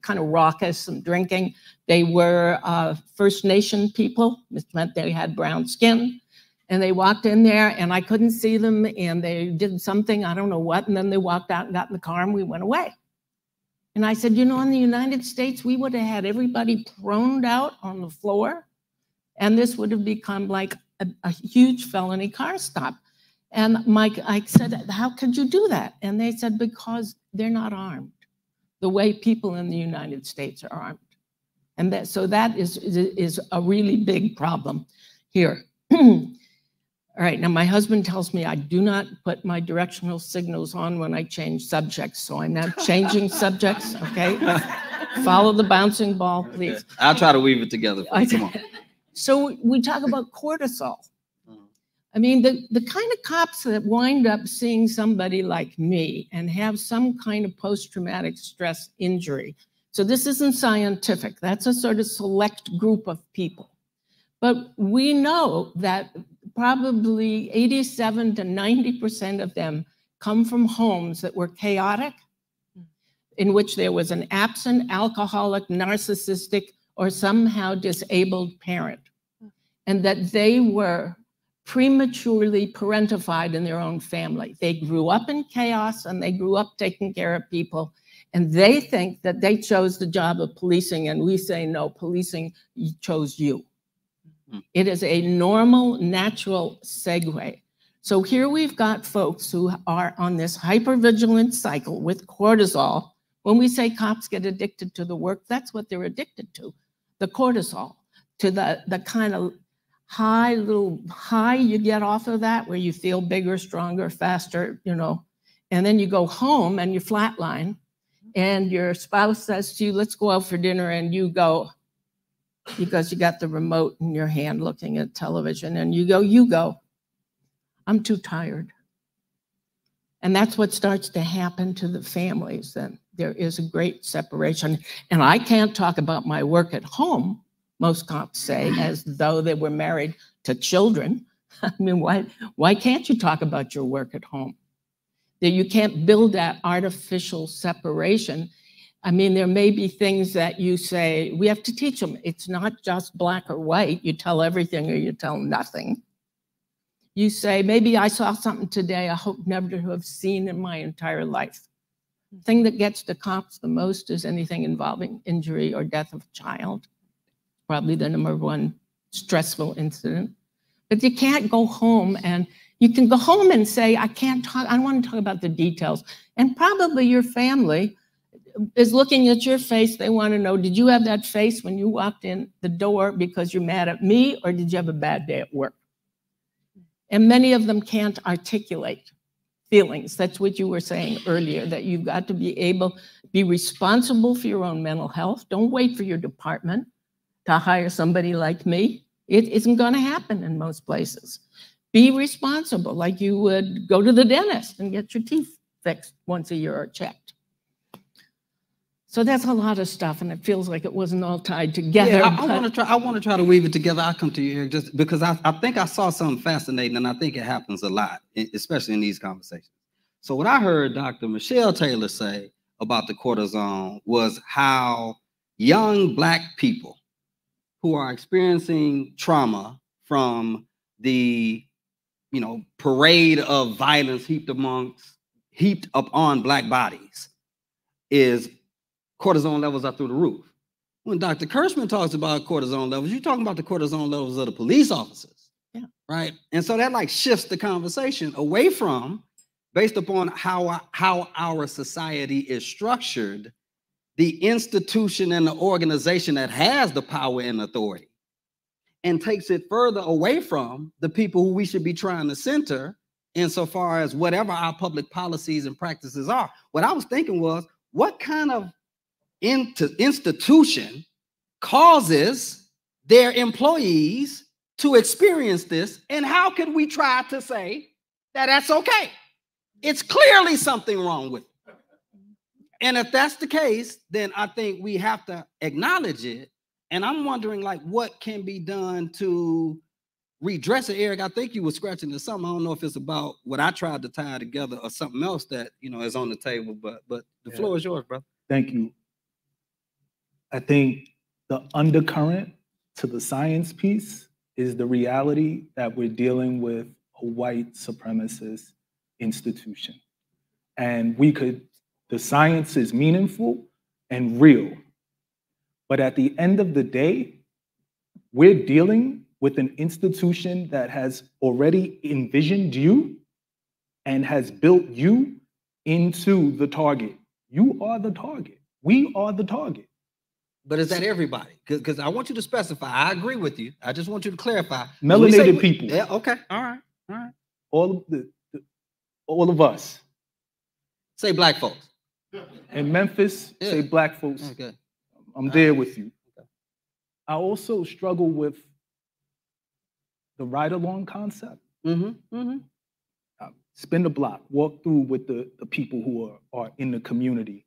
kind of raucous, some drinking. They were uh, First Nation people, which meant they had brown skin. And they walked in there, and I couldn't see them, and they did something, I don't know what, and then they walked out and got in the car, and we went away. And I said, you know, in the United States, we would have had everybody proned out on the floor, and this would have become like a, a huge felony car stop. And Mike, I said, how could you do that? And they said, because they're not armed the way people in the United States are armed. And that, so that is, is, is a really big problem here. All right, now my husband tells me I do not put my directional signals on when I change subjects. So I'm now changing subjects, okay? Follow the bouncing ball, please. I'll try to weave it together. for you. Come on. So we talk about cortisol. Mhm. I mean, the, the kind of cops that wind up seeing somebody like me and have some kind of post-traumatic stress injury. So this isn't scientific. That's a sort of select group of people. But we know that probably 87 to 90% of them come from homes that were chaotic, in which there was an absent, alcoholic, narcissistic, or somehow disabled parent, and that they were prematurely parentified in their own family. They grew up in chaos and they grew up taking care of people. And they think that they chose the job of policing, and we say, no, policing chose you. Mm. It is a normal, natural segue. So here we've got folks who are on this hypervigilant cycle with cortisol. When we say cops get addicted to the work, that's what they're addicted to the cortisol, to the, the kind of high, little high you get off of that where you feel bigger, stronger, faster, you know. And then you go home and you flatline and your spouse says to you, let's go out for dinner. And you go, because you got the remote in your hand looking at television and you go, you go. I'm too tired. And that's what starts to happen to the families. Then there is a great separation. And I can't talk about my work at home, most cops say, mm-hmm. as though they were married to children. I mean, why, why can't you talk about your work at home? That you can't build that artificial separation. I mean, there may be things that you say, we have to teach them. It's not just black or white. You tell everything or you tell nothing you say, maybe I saw something today I hope never to have seen in my entire life. The thing that gets the cops the most is anything involving injury or death of a child. Probably the number one stressful incident. But you can't go home and you can go home and say, I can't talk, I don't want to talk about the details. And probably your family is looking at your face. They want to know, did you have that face when you walked in the door because you're mad at me or did you have a bad day at work? And many of them can't articulate feelings. That's what you were saying earlier, that you've got to be able, be responsible for your own mental health. Don't wait for your department to hire somebody like me. It isn't going to happen in most places. Be responsible, like you would go to the dentist and get your teeth fixed once a year or checked. So that's a lot of stuff, and it feels like it wasn't all tied together. Yeah, I, I want to try. I want to try to weave it together. I'll come to you, Eric, just because I, I think I saw something fascinating, and I think it happens a lot, especially in these conversations. So what I heard Dr. Michelle Taylor say about the cortisone was how young black people who are experiencing trauma from the, you know, parade of violence heaped amongst heaped upon black bodies is cortisone levels are through the roof. When Dr. Kirschman talks about cortisone levels, you're talking about the cortisone levels of the police officers. Yeah. Right. And so that like shifts the conversation away from based upon how how our society is structured, the institution and the organization that has the power and authority, and takes it further away from the people who we should be trying to center insofar as whatever our public policies and practices are. What I was thinking was, what kind of into institution causes their employees to experience this and how can we try to say that that's okay it's clearly something wrong with it and if that's the case then i think we have to acknowledge it and i'm wondering like what can be done to redress it eric i think you were scratching at something i don't know if it's about what i tried to tie together or something else that you know is on the table but but the Yeah. floor is yours bro. Thank you. I think the undercurrent to the science piece is the reality that we're dealing with a white supremacist institution. And we could, the science is meaningful and real. But at the end of the day, we're dealing with an institution that has already envisioned you and has built you into the target. You are the target. We are the target. But is that everybody? Because I want you to specify. I agree with you. I just want you to clarify. We say Melanated people. Yeah. Okay. All right. All right. All of the, the- all of us. Say black folks. In Memphis, say black folks. Okay. I'm there with you. I also struggle with the ride along concept. Mm-hmm. Mm-hmm. spin the block, walk through with the, the people who are, are in the community.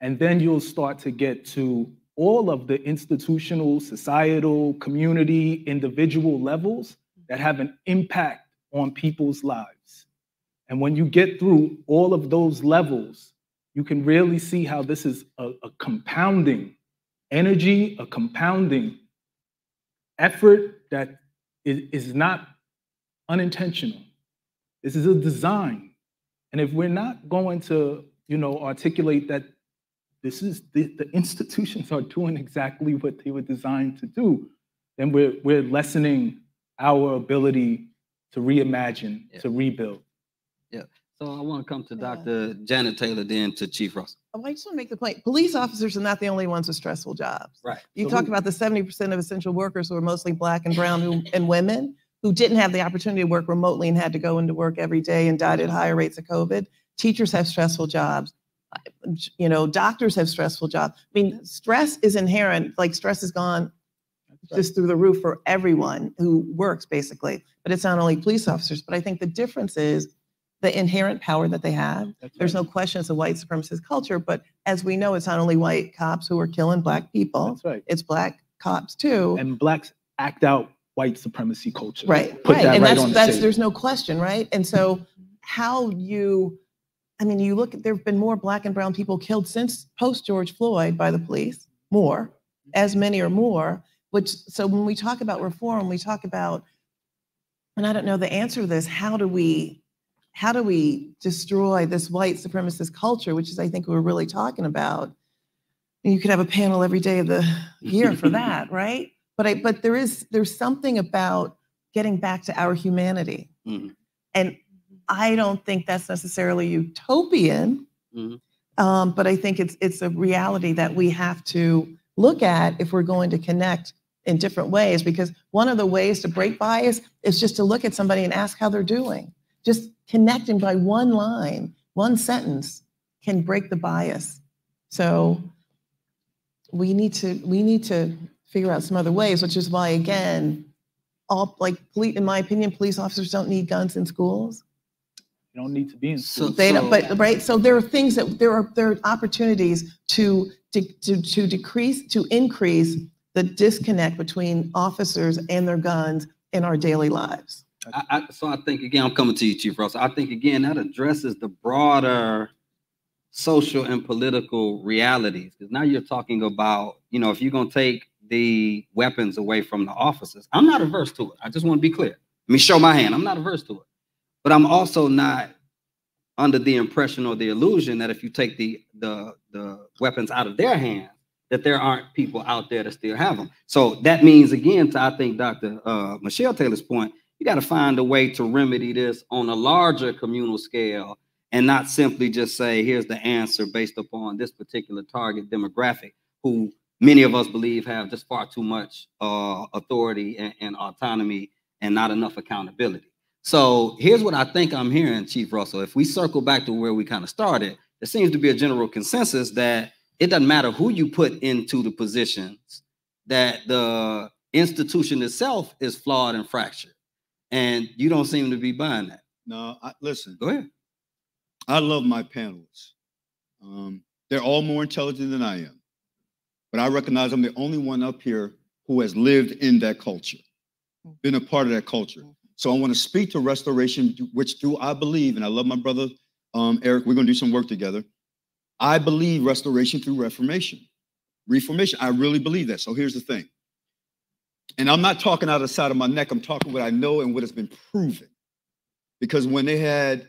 And then you'll start to get to all of the institutional, societal, community, individual levels that have an impact on people's lives. And when you get through all of those levels, you can really see how this is a, a compounding energy, a compounding effort that is, is not unintentional. This is a design. And if we're not going to, you know, articulate that this is the, the institutions are doing exactly what they were designed to do, then we're we're lessening our ability to reimagine, Yeah. to rebuild. Yeah. So I want to come to Yeah. Dr. Janet Taylor, then to Chief Russell. Oh, I just want to make the point, police officers are not the only ones with stressful jobs. Right. You So talk who- about the seventy percent of essential workers who are mostly black and brown who, and women who didn't have the opportunity to work remotely and had to go into work every day and died at higher rates of COVID. Teachers have stressful jobs. You know, doctors have stressful jobs. I mean, stress is inherent, like stress has gone just through the roof for everyone who works basically. But it's not only police officers, but I think the difference is the inherent power that they have. That's There's right. no question it's a white supremacist culture, but as we know, it's not only white cops who are killing black people, That's right. it's black cops too. And blacks act out white supremacy culture. Right, Put right. that And right that's, that's, there's no question, right? And so how you, I mean, you look, at there have been more black and brown people killed since post George Floyd by the police, more, as many or more, which, so when we talk about reform, we talk about, and I don't know the answer to this, how do we, how do we destroy this white supremacist culture, which is, I think, we're really talking about? And you could have a panel every day of the year for that, right? But I, but there is, there's something about getting back to our humanity. Mhm. And I don't think that's necessarily utopian. Mhm. Um, but I think it's it's a reality that we have to look at if we're going to connect in different ways. Because one of the ways to break bias is just to look at somebody and ask how they're doing. Just connecting by one line, one sentence can break the bias. So we need to we need to figure out some other ways, which is why again, all like in my opinion, police officers don't need guns in schools. You don't need to be in So- school. They don't, So- but right. So there are things that there are there are opportunities to to to, to decrease to increase the disconnect between officers and their guns in our daily lives. I, I, so I think again, I'm coming to you, Chief Russell. I think again that addresses the broader social and political realities. Because now you're talking about, you know, if you're gonna take the weapons away from the officers, I'm not averse to it. I just want to be clear. Let me show my hand. I'm not averse to it, but I'm also not under the impression or the illusion that if you take the the the weapons out of their hands, that there aren't people out there that still have them. So that means again, to I think Dr. Uh, Michelle Taylor's point, you got to find a way to remedy this on a larger communal scale and not simply just say, here's the answer based upon this particular target demographic, who many of us believe have just far too much uh, authority and, and autonomy and not enough accountability. So here's what I think I'm hearing, Chief Russell. If we circle back to where we kind of started, there seems to be a general consensus that it doesn't matter who you put into the positions, that the institution itself is flawed and fractured. And you don't seem to be buying that. No, I, listen, Go ahead. I love my panelists. Um, they're all more intelligent than I am. But I recognize I'm the only one up here who has lived in that culture, been a part of that culture. So I want to speak to restoration, which do I believe, and I love my brother um, Eric, we're going to do some work together. I believe restoration through reformation, reformation. I really believe that. So here's the thing. And I'm not talking out of the side of my neck. I'm talking what I know and what has been proven. Because when they had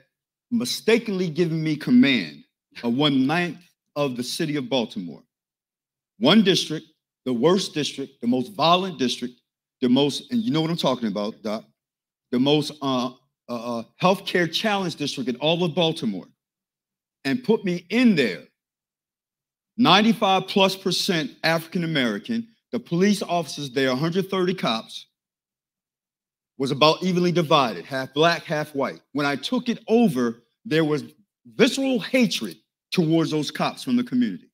mistakenly given me command of one ninth of the city of Baltimore, one district, the worst district, the most violent district, the most, and you know what I'm talking about, Doc, the most uh, uh, uh, healthcare challenge district in all of Baltimore, and put me in there, 95 plus percent African American, the police officers there, 130 cops, was about evenly divided, half black, half white. When I took it over, there was visceral hatred towards those cops from the community.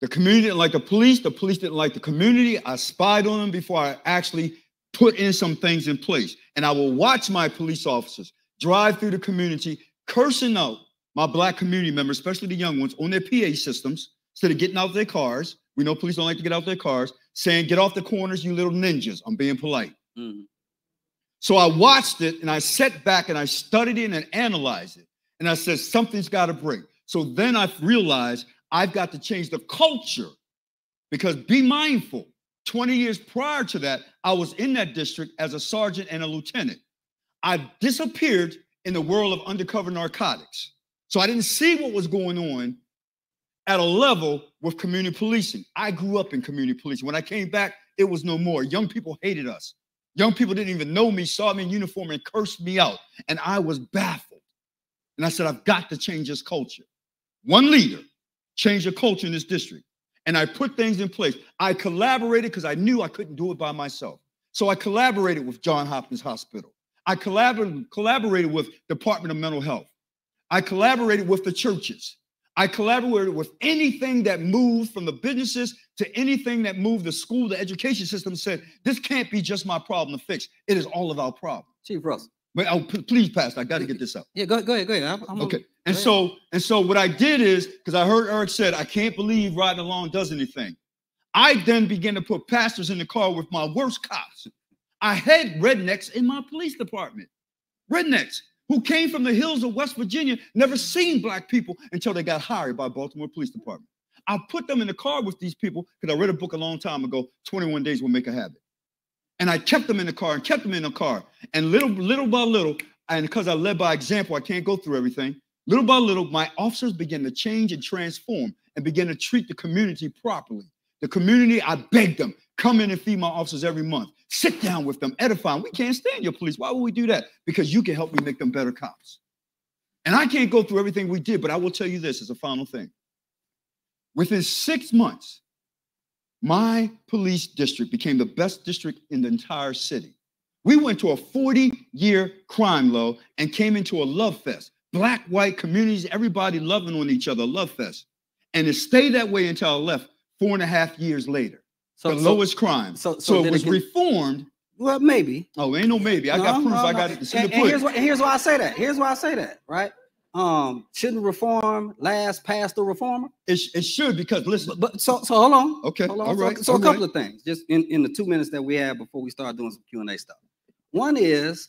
The community didn't like the police, the police didn't like the community. I spied on them before I actually put in some things in place. And I will watch my police officers drive through the community, cursing out my black community members, especially the young ones, on their PA systems instead of getting out of their cars. We know police don't like to get out of their cars, saying, Get off the corners, you little ninjas. I'm being polite. Mhm. So I watched it and I sat back and I studied it and analyzed it. And I said, something's got to break. So then I realized I've got to change the culture because be mindful. 20 years prior to that, I was in that district as a sergeant and a lieutenant. I disappeared in the world of undercover narcotics. So I didn't see what was going on at a level with community policing. I grew up in community policing. When I came back, it was no more. Young people hated us. Young people didn't even know me, saw me in uniform, and cursed me out. And I was baffled. And I said, I've got to change this culture. One leader changed the culture in this district. And I put things in place. I collaborated because I knew I couldn't do it by myself. So I collaborated with John Hopkins Hospital. I collaborated, collaborated with Department of Mental Health. I collaborated with the churches. I collaborated with anything that moved from the businesses to anything that moved the school, the education system said, this can't be just my problem to fix. It is all of our problem. Chief Russell. But oh, p- please, Pastor, I got to get this out. Yeah, go, go ahead, go ahead. I'm, I'm Okay. And go ahead. so, and so what I did is, because I heard Eric said, I can't believe riding along does anything. I then began to put pastors in the car with my worst cops. I had rednecks in my police department. Rednecks who came from the hills of West Virginia, never seen black people until they got hired by Baltimore Police Department. I put them in the car with these people because I read a book a long time ago, 21 Days Will Make a Habit. And I kept them in the car and kept them in the car. And little, little by little, and because I led by example, I can't go through everything. Little by little, my officers began to change and transform and began to treat the community properly. The community, I begged them, come in and feed my officers every month. Sit down with them, edify them. We can't stand your police. Why would we do that? Because you can help me make them better cops. And I can't go through everything we did, but I will tell you this as a final thing. Within six months, my police district became the best district in the entire city. We went to a 40 year crime low and came into a love fest. Black, white communities, everybody loving on each other, love fest. And it stayed that way until I left four and a half years later. so, the so- lowest crime. so- So, so it it was get- reformed. well, maybe. Oh, ain't no maybe. I got proof. no, I got it. And, and here's why, and here's why I say that. Here's why I say that, right? Um, shouldn't reform last past the reformer? It, sh- it should because listen. But, but so so hold on. Okay, Hold on. all So- right, So, all a couple right. of things, just in, in the two minutes that we have before we start doing some Q and A stuff. One is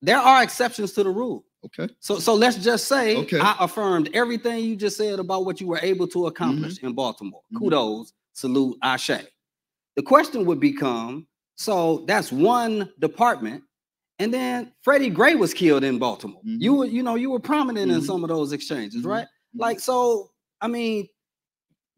there are exceptions to the rule. Okay. So so let's just say Okay. I affirmed everything you just said about what you were able to accomplish in Baltimore. Mhm. Kudos, salute, ashe. The question would become: so that's one department, and then Freddie Gray was killed in Baltimore. Mhm. You were you know you were prominent in Mhm. some of those exchanges, Mhm. right? Mhm. Like so, I mean,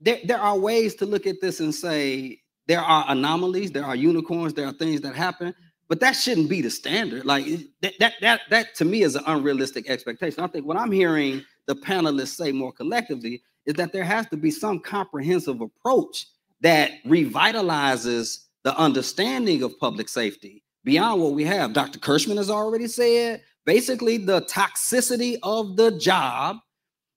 there there are ways to look at this and say there are anomalies, there are unicorns, there are things that happen, but that shouldn't be the standard. Like that that that, that to me is an unrealistic expectation. I think what I'm hearing the panelists say more collectively is that there has to be some comprehensive approach that revitalizes the understanding of public safety beyond what we have. Dr. Kirschman has already said basically the toxicity of the job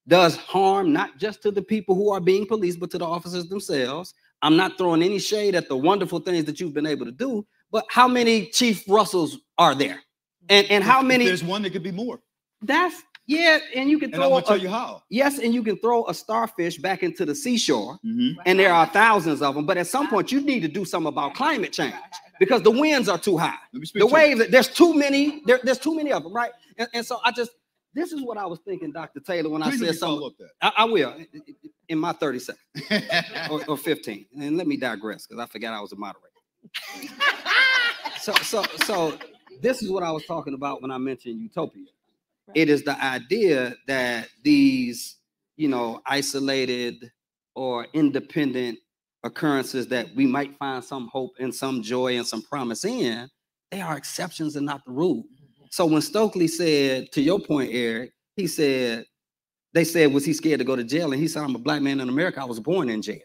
does harm not just to the people who are being policed, but to the officers themselves. I'm not throwing any shade at the wonderful things that you've been able to do, but how many Chief Russells are there? And and how many? There's one that could be more. That's yeah, and you can And I'm throw gonna tell a- you how. yes, and you can throw a starfish back into the seashore, Mhm. and there are thousands of them. But at some point, you need to do something about climate change because the winds are too high. Let me speak The to you. waves, there's too many. There, there's too many of them, right? And, and so I just, this is what I was thinking, Dr. Taylor, when Please I let said me follow something. up I, I will in my 30 seconds or, or 15. And let me digress because I forgot I was a moderator. so, so, so this is what I was talking about when I mentioned utopia. It is the idea that these, you know, isolated or independent occurrences that we might find some hope and some joy and some promise in, they are exceptions and not the rule. Mm-hmm. So when Stokely said, to your point, Eric, he said, they said, was he scared to go to jail? And he said, I'm a black man in America. I was born in jail.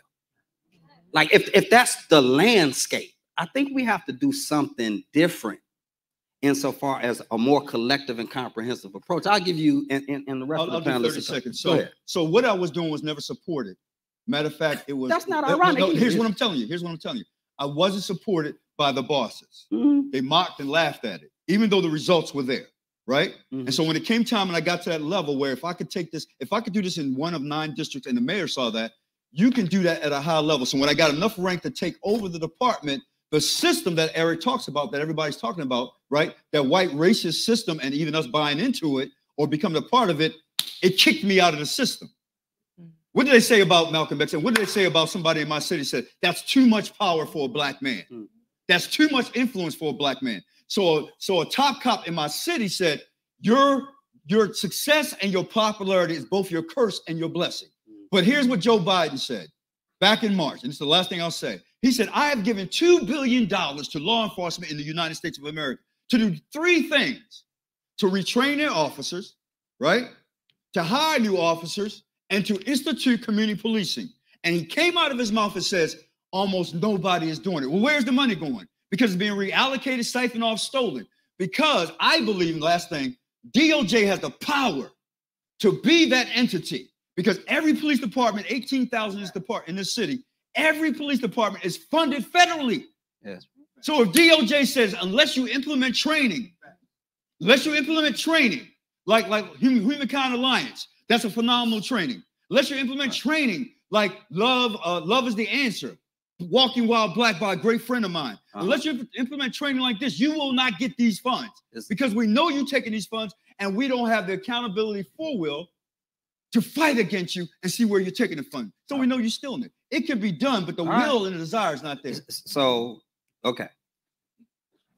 Like if, if that's the landscape, I think we have to do something different insofar as a more collective and comprehensive approach. I'll give you and, and, and the rest I'll, I'll of the do panelists. 30 seconds. So, so what I was doing was never supported. Matter of fact, it was. That's not No, no, ironic no, here's what? I'm telling you. Here's what I'm telling you. I wasn't supported by the bosses. Mhm, They mocked and laughed at it, even though the results were there, right? mhm. And so when it came time and I got to that level where if I could take this, if I could do this in one of nine districts and the mayor saw that, you can do that at a high level. So when I got enough rank to take over the department, the system that Eric talks about, that everybody's talking about, right? That white racist system and even us buying into it or becoming a part of it, it kicked me out of the system. What did they say about Malcolm X? And what did they say about somebody in my city said, that's too much power for a black man. Mm. That's too much influence for a black man. So, so a top cop in my city said, your, your success and your popularity is both your curse and your blessing. But here's what Joe Biden said back in March, and it's the last thing I'll say. He said, I have given $2 billion to law enforcement in the United States of America to do three things to retrain their officers, right? to hire new officers and to institute community policing. And he came out of his mouth and says, almost nobody is doing it. Well, where's the money going? Because it's being reallocated, siphoned off, stolen. Because I believe, last thing, DOJ has the power to be that entity. Because every police department, 18,000 is depart in this city, every police department is funded federally. Yes. So if DOJ says, unless you implement training, unless you implement training, like like Human, Humankind Alliance, that's a phenomenal training. Unless you implement training, like love, uh, love is the answer. Walking While Black by a great friend of mine. Uh-huh. Unless you implement training like this, you will not get these funds It's- because we know you're taking these funds and we don't have the accountability for will to fight against you and see where you're taking the fund. So we know you're stealing it. It can be done, but the All right. will and the desire is not there. So, okay.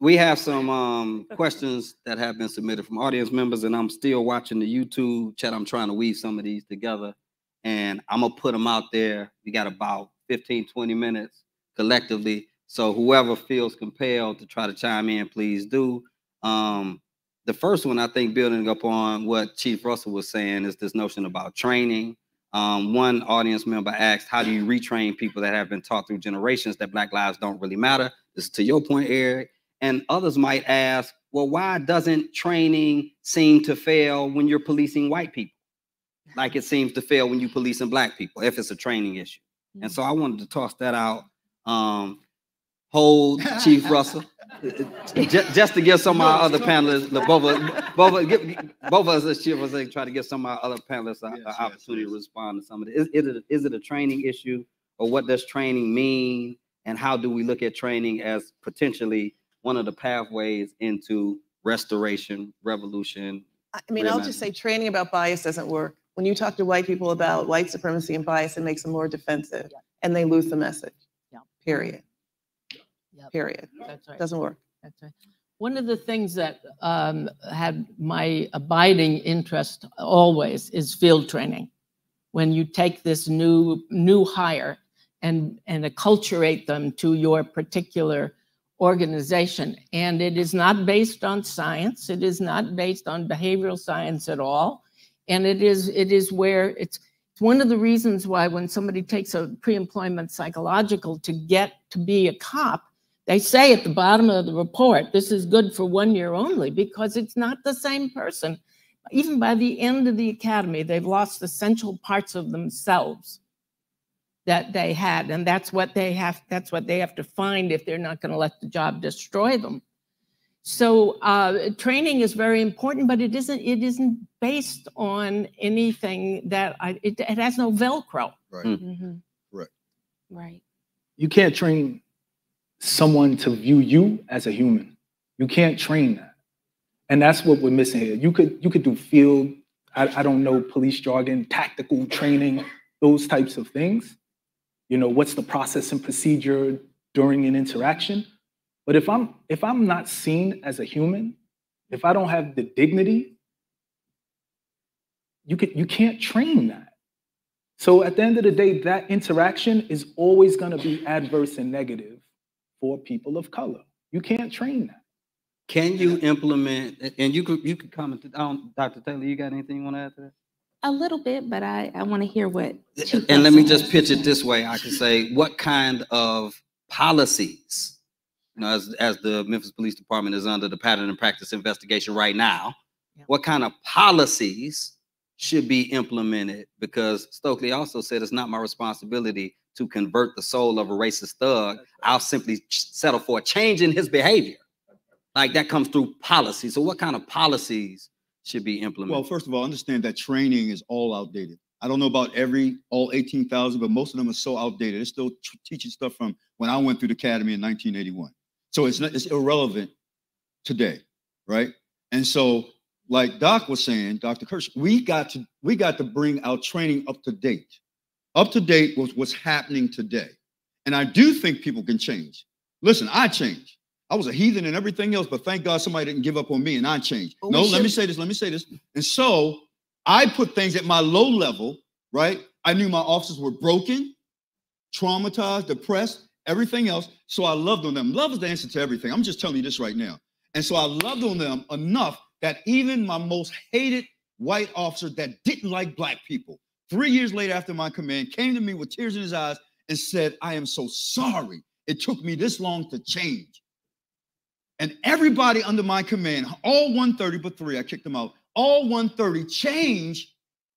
We have some um questions that have been submitted from audience members, and I'm still watching the YouTube chat. I'm trying to weave some of these together, and I'm gonna put them out there. We got about 15, 20 minutes collectively. So whoever feels compelled to try to chime in, please do. Um, the first one, I think, building up on what Chief Russell was saying, is this notion about training. Um, one audience member asked, "How do you retrain people that have been taught through generations that Black lives don't really matter?" This is to your point, Eric. And others might ask, "Well, why doesn't training seem to fail when you're policing white people, like it seems to fail when you're policing Black people, if it's a training issue?" And so I wanted to toss that out. Um, hold Chief Russell, just, just to give some of our other panelists, the both of, both of, give- both of us as Chief was saying, try to give some of our other panelists an Yes, yes, opportunity to respond to some of it. Is, is it. is it a training issue, or what does training mean, and how do we look at training as potentially one of the pathways into restoration, revolution? I mean, I'll just say training about bias doesn't work. When you talk to white people about white supremacy and bias, it makes them more defensive Yeah. and they lose the message. Yeah. Period. Yep. Period. That's right. Doesn't work. That's right. One of the things that um, had my abiding interest always is field training. When you take this new new hire and and acculturate them to your particular organization, and it is not based on science. It is not based on behavioral science at all, and it is it is where it's. It's one of the reasons why when somebody takes a pre-employment psychological to get to be a cop, they say at the bottom of the report, this is good for one year only because it's not the same person. Even by the end of the academy, they've lost essential parts of themselves that they had. And that's what they have, that's what they have to find if they're not going to let the job destroy them. So uh, training is very important, but it isn't, it isn't based on anything that I, it, it has no Velcro. Right. Mhm. Correct. Right. You can't train someone to view you as a human. You can't train that. And that's what we're missing here. You could you could do field, I, I don't know, police jargon, tactical training, those types of things. You know, what's the process and procedure during an interaction? But if I'm if I'm not seen as a human, if I don't have the dignity, you could you can't train that. So at the end of the day, that interaction is always going to be adverse and negative for people of color. You can't train that. Can you implement, and you could, you could comment, on Dr. Taylor, you got anything you want to add to that? A little bit, but I, I want to hear what. And let me just pitch it this way. I can say, what kind of policies, you know, as, as the Memphis Police Department is under the pattern and practice investigation right now, Yeah. what kind of policies should be implemented? Because Stokely also said it's not my responsibility to convert the soul of a racist thug. I'll simply settle for a change in his behavior. Like that comes through policy. So what kind of policies should be implemented? Well, first of all, understand that training is all outdated. I don't know about every, all 18,000, but most of them are so outdated. They're still teaching stuff from when I went through the academy in 1981. So it's not, it's irrelevant today, right? And so, like Doc was saying, Dr. Kirsch, we got to, we got to bring our training up to date, up to date with what's happening today. And I do think people can change. Listen, I changed. I was a heathen and everything else, but thank God somebody didn't give up on me and I changed. But No, let me say this, let me say this. And so I put things at my low level, right? I knew my officers were broken, traumatized, depressed, everything else. So I loved on them. Love is the answer to everything. I'm just telling you this right now. And so I loved on them enough that even my most hated white officer that didn't like black people. Three years later, after my command, came to me with tears in his eyes and said, I am so sorry it took me this long to change. And everybody under my command, all 130 but three, I kicked them out, all 130 changed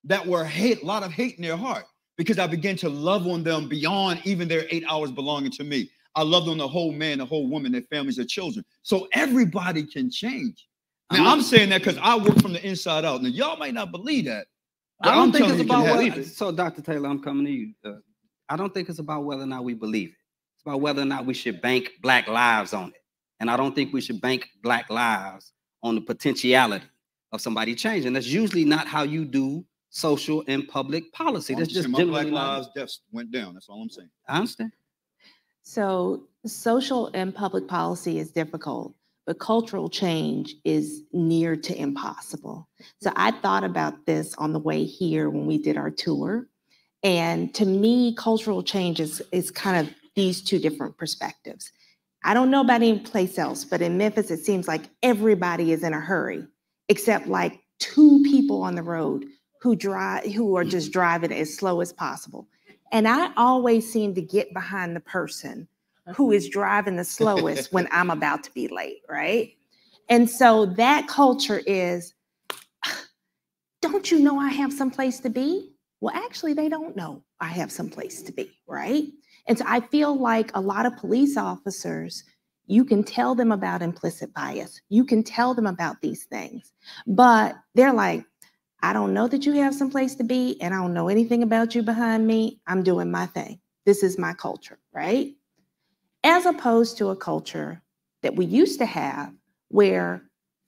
that were hate, a lot of hate in their heart because I began to love on them beyond even their eight hours belonging to me. I loved on the whole man, the whole woman, their families, their children. So everybody can change. Now I'm saying that because I work from the inside out. Now y'all might not believe that. I don't I'm think it's you, you can about whether, it. so Dr. Taylor, I'm coming to you. Uh, I don't think it's about whether or not we believe it. It's about whether or not we should bank black lives on it. And I don't think we should bank black lives on the potentiality of somebody changing. That's usually not how you do social and public policy. I'm That's just saying my black lives deaths went down. That's all I'm saying. I understand. So social and public policy is difficult, but cultural change is near to impossible. So I thought about this on the way here when we did our tour. And to me, cultural change is, is kind of these two different perspectives. I don't know about any place else, but in Memphis, it seems like everybody is in a hurry, except like two people on the road who drive who are just mm-hmm. driving as slow as possible. And I always seem to get behind the person who is mm-hmm. driving the slowest when I'm about to be late, right? And so that culture is, don't you know I have someplace to be? Well, actually, they don't know I have someplace to be, right? And so I feel like a lot of police officers, you can tell them about implicit bias, you can tell them about these things, but they're like, I don't know that you have someplace to be, and I don't know anything about you behind me. I'm doing my thing. This is my culture, right? As opposed to a culture that we used to have where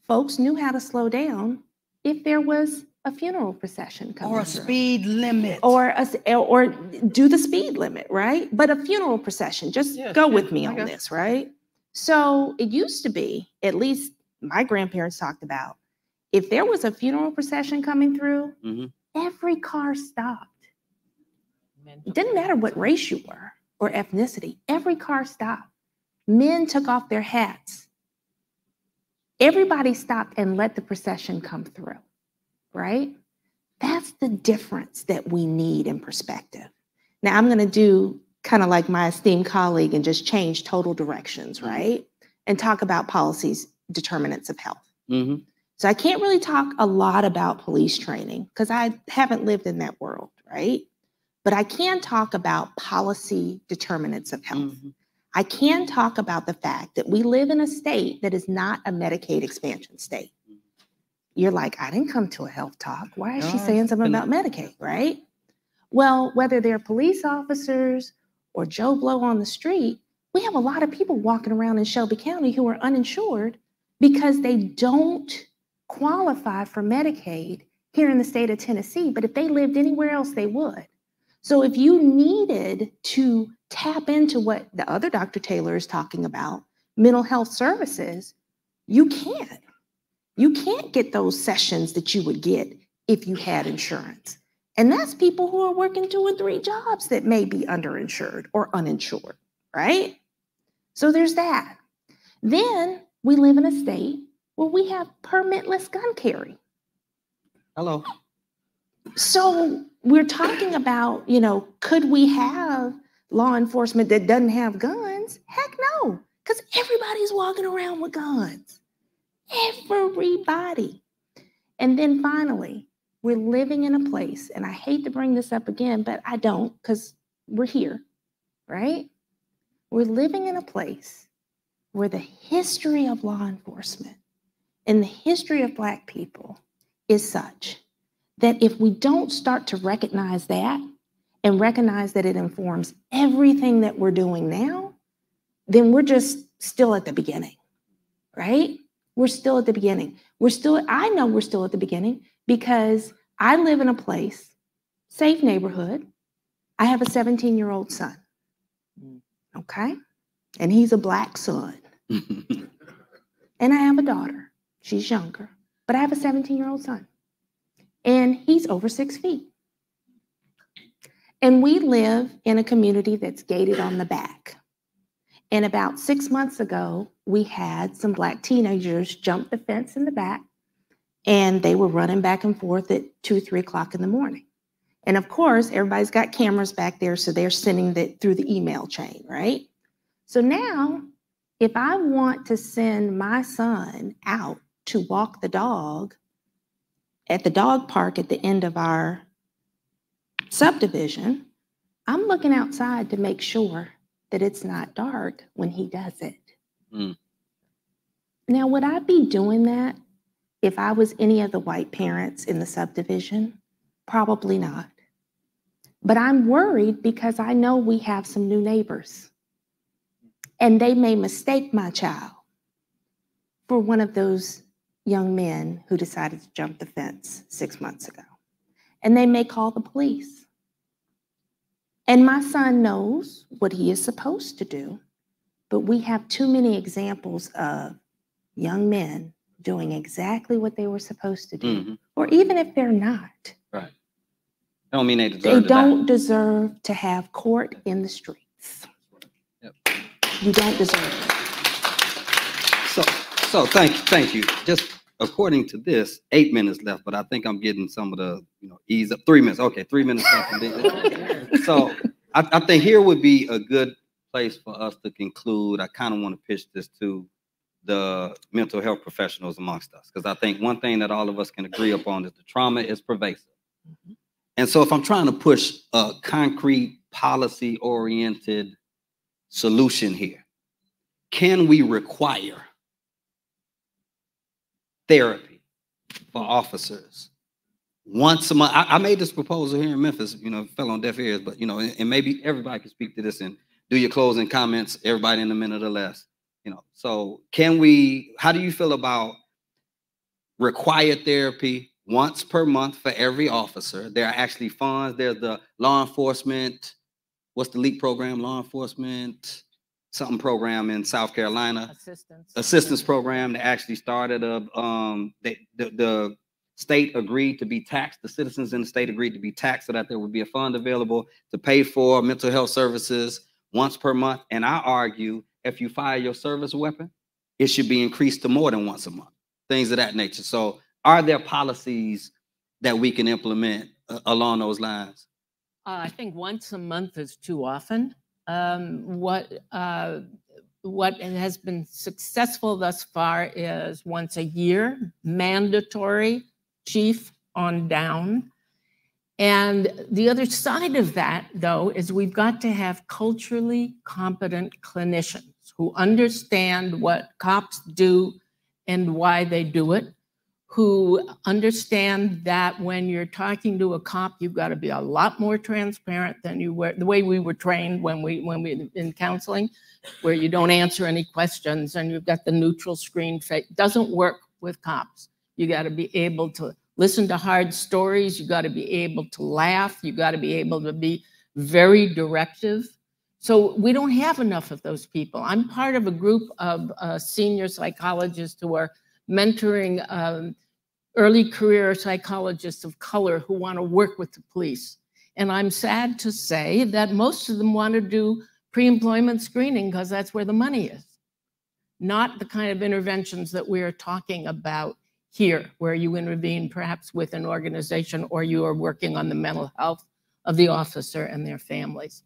folks knew how to slow down if there was a funeral procession coming Or a through. speed limit. or a, s- or do the speed limit, right? But a funeral procession, just Yeah, go yeah, with me I on got you. this, right? So it used to be, at least my grandparents talked about, if there was a funeral procession coming through, Mhm. every car stopped. It didn't matter what race you were or ethnicity, every car stopped. Men took off their hats. Everybody stopped and let the procession come through, right? That's the difference that we need in perspective. Now, I'm going to do kind of like my esteemed colleague and just change total directions, right? And talk about policies, determinants of health. Mhm. So I can't really talk a lot about police training because I haven't lived in that world, right? But I can talk about policy determinants of health. Mhm. I can talk about the fact that we live in a state that is not a Medicaid expansion state. You're like, I didn't come to a health talk. Why is she No, it's saying something about Medicaid, right? Well, whether they're police officers or Joe Blow on the street, we have a lot of people walking around in Shelby County who are uninsured because they don't qualify for Medicaid here in the state of Tennessee. But if they lived anywhere else, they would. So if you needed to tap into what the other Dr. Taylor is talking about, mental health services, you can't. You can't get those sessions that you would get if you had insurance. And that's people who are working two and three jobs that may be underinsured or uninsured, right? So there's that. Then we live in a state where we have permitless gun carry. Hello. So we're talking about, you know, could we have law enforcement that doesn't have guns? Heck no, because everybody's walking around with guns. Everybody. And then finally, we're living in a place, and I hate to bring this up again, but I don't because we're here, right? We're living in a place where the history of law enforcement and the history of Black people is such that if we don't start to recognize that and recognize that it informs everything that we're doing now, then we're just still at the beginning, right? We're still at the beginning. We're still, I know we're still at the beginning because I live in a place, safe neighborhood. I have a 17 year old son, mm. okay? And he's a black son. And I have a daughter. She's younger, but I have a 17 year old son and he's over six feet. And we live in a community that's gated on the back. And about six months ago, we had some black teenagers jump the fence in the back and they were running back and forth at two, three o'clock in the morning. And of course, everybody's got cameras back there, so they're sending it through the email chain, right? So now, if I want to send my son out to walk the dog at the dog park at the end of our subdivision, I'm looking outside to make sure that it's not dark when he does it. Mm. Now, would I be doing that if I was any of the white parents in the subdivision? Probably not. But I'm worried because I know we have some new neighbors. And they may mistake my child for one of those young men who decided to jump the fence six months ago. And they may call the police. And my son knows what he is supposed to do, but we have too many examples of young men doing exactly what they were supposed to do, Mhm. or even if they're not, Right. I don't mean they they deserve die. don't deserve to have court in the streets. Yep. You don't deserve it. So, so thank, thank you. Just according to this, eight minutes left, but I think I'm getting some of the, you know, ease up, three minutes, okay, three minutes left. So I, I think here would be a good place for us to conclude. I kind of want to pitch this to the mental health professionals amongst us, because I think one thing that all of us can agree upon is the trauma is pervasive. Mm-hmm. And so if I'm trying to push a concrete, policy-oriented solution here, can we require therapy for officers once a month? I, I made this proposal here in Memphis, you know, fell on deaf ears, but you know, and, and maybe everybody can speak to this and do your closing comments, everybody in a minute or less. You know, so can we, how do you feel about required therapy once per month for every officer? There are actually funds, there's the law enforcement, what's the LEAP program? Law enforcement, something program in South Carolina Assistance. assistance program that actually started a um they, the the state agreed to be taxed the citizens in the state agreed to be taxed so that there would be a fund available to pay for mental health services once per month and i argue if you fire your service weapon it should be increased to more than once a month things of that nature so are there policies that we can implement uh, along those lines Uh, I think once a month is too often. Um, what uh, what has been successful thus far is once a year, mandatory, chief on down. And the other side of that, though, is we've got to have culturally competent clinicians who understand what cops do and why they do it who understand that when you're talking to a cop, you've got to be a lot more transparent than you were, the way we were trained when we, when we, in counseling, where you don't answer any questions and you've got the neutral screen face. Doesn't work with cops. You got to be able to listen to hard stories. You got to be able to laugh. You got to be able to be very directive. So we don't have enough of those people. I'm part of a group of uh, senior psychologists who are mentoring um, early career psychologists of color who want to work with the police. And I'm sad to say that most of them want to do pre-employment screening because that's where the money is. Not the kind of interventions that we're talking about here, where you intervene perhaps with an organization or you are working on the mental health of the officer and their families.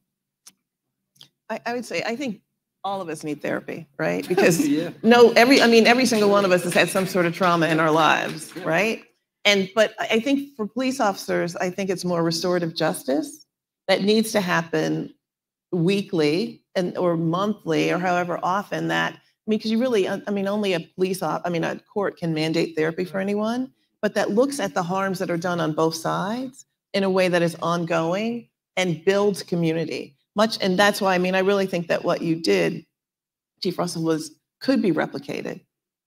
I, I would say, I think all of us need therapy, right? Because yeah no, every, I mean, every single one of us has had some sort of trauma in our lives, right? And, but I think for police officers, I think it's more restorative justice that needs to happen weekly and, or monthly, or however often that, I mean, because you really, I I mean, only a police, op- I mean, a court can mandate therapy for anyone, but that looks at the harms that are done on both sides in a way that is ongoing and builds community. Much, and that's why, I mean, I really think that what you did, Chief Russell, was, could be replicated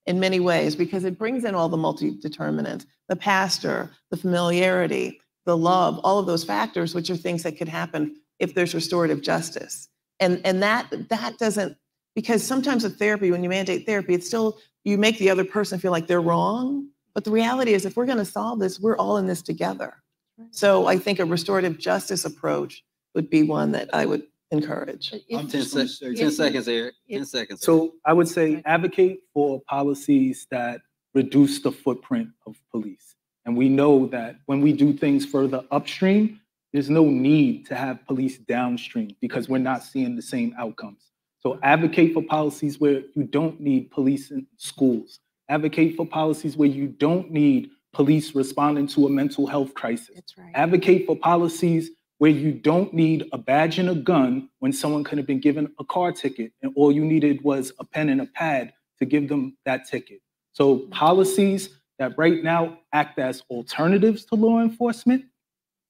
in many ways because it brings in all the multi-determinants, the pastor, the familiarity, the love, all of those factors, which are things that could happen if there's restorative justice. And, and that, that doesn't, because sometimes with therapy, when you mandate therapy, it's still, you make the other person feel like they're wrong. But the reality is if we're going to solve this, we're all in this together. So I think a restorative justice approach would be one that I would encourage. I'm 10, just sec- 10 seconds eric 10 seconds So I would say advocate for policies that reduce the footprint of police. And we know that when we do things further upstream, there's no need to have police downstream because we're not seeing the same outcomes. So advocate for policies where you don't need police in schools. Advocate for policies where you don't need police responding to a mental health crisis. That's right. Advocate for policies where you don't need a badge and a gun when someone could have been given a car ticket and all you needed was a pen and a pad to give them that ticket. So policies that right now act as alternatives to law enforcement,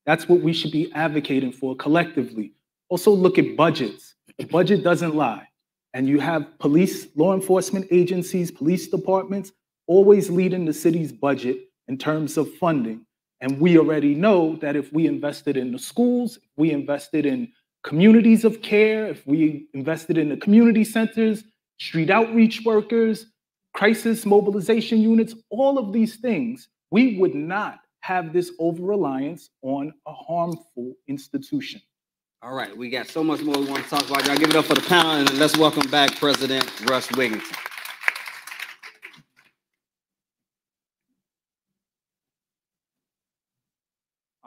that's what we should be advocating for collectively. Also look at budgets. The budget doesn't lie. And you have police, law enforcement agencies, police departments always leading the city's budget in terms of funding. And we already know that if we invested in the schools, if we invested in communities of care, if we invested in the community centers, street outreach workers, crisis mobilization units, all of these things, we would not have this over reliance on a harmful institution. All right, we got so much more we want to talk about. Y'all give it up for the panel and let's welcome back President Russ Wigginton.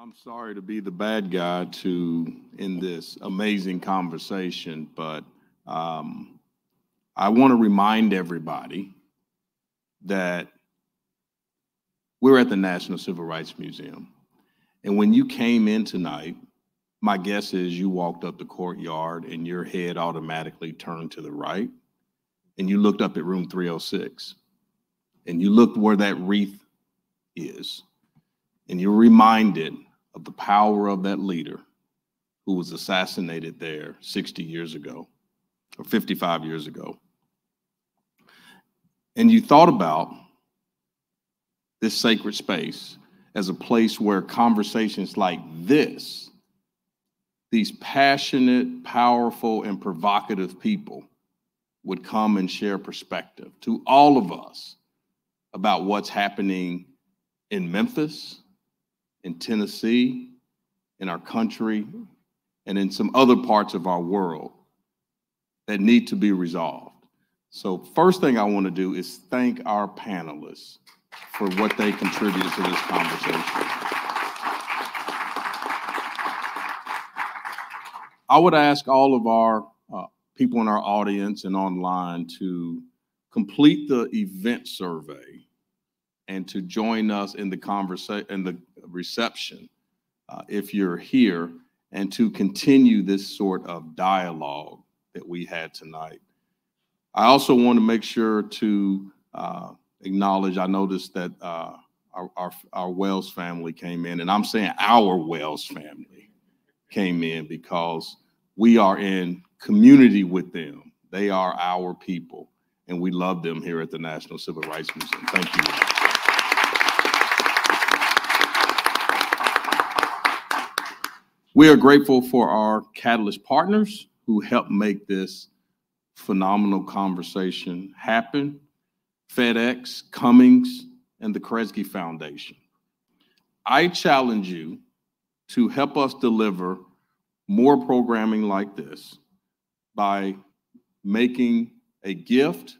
I'm sorry to be the bad guy to in this amazing conversation, but um, I want to remind everybody that we're at the National Civil Rights Museum. And when you came in tonight, my guess is you walked up the courtyard and your head automatically turned to the right and you looked up at room 306 and you looked where that wreath is and you're reminded of the power of that leader who was assassinated there 60 years ago or 55 years ago. And you thought about this sacred space as a place where conversations like this, these passionate, powerful, and provocative people would come and share perspective to all of us about what's happening in Memphis, in Tennessee, in our country, and in some other parts of our world that need to be resolved. So first thing I want to do is thank our panelists for what they contributed to this conversation. I would ask all of our uh, people in our audience and online to complete the event survey and to join us in the conversation in the reception uh, if you're here and to continue this sort of dialogue that we had tonight. I also want to make sure to uh, acknowledge, I noticed that uh, our, our, our Wells family came in, and I'm saying our Wells family came in because we are in community with them. They are our people, and we love them here at the National Civil Rights Museum. Thank you. We are grateful for our Catalyst partners who helped make this phenomenal conversation happen. FedEx, Cummings, and the Kresge Foundation. I challenge you to help us deliver more programming like this by making a gift,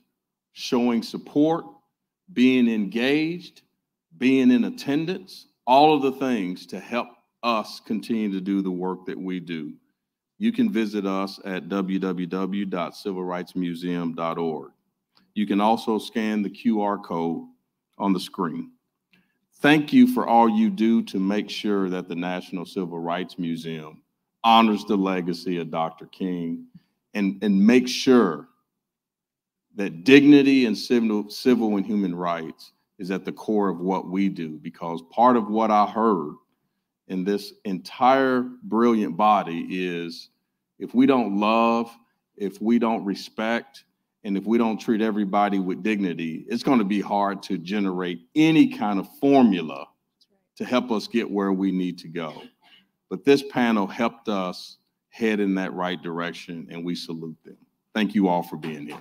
showing support, being engaged, being in attendance, all of the things to help us continue to do the work that we do. You can visit us at www.civilrightsmuseum.org. You can also scan the QR code on the screen. Thank you for all you do to make sure that the National Civil Rights Museum honors the legacy of Dr. King and, and make sure that dignity and civil, civil and human rights is at the core of what we do because part of what I heard in this entire brilliant body is if we don't love, if we don't respect, and if we don't treat everybody with dignity, it's going to be hard to generate any kind of formula to help us get where we need to go. But this panel helped us head in that right direction, and we salute them. Thank you all for being here.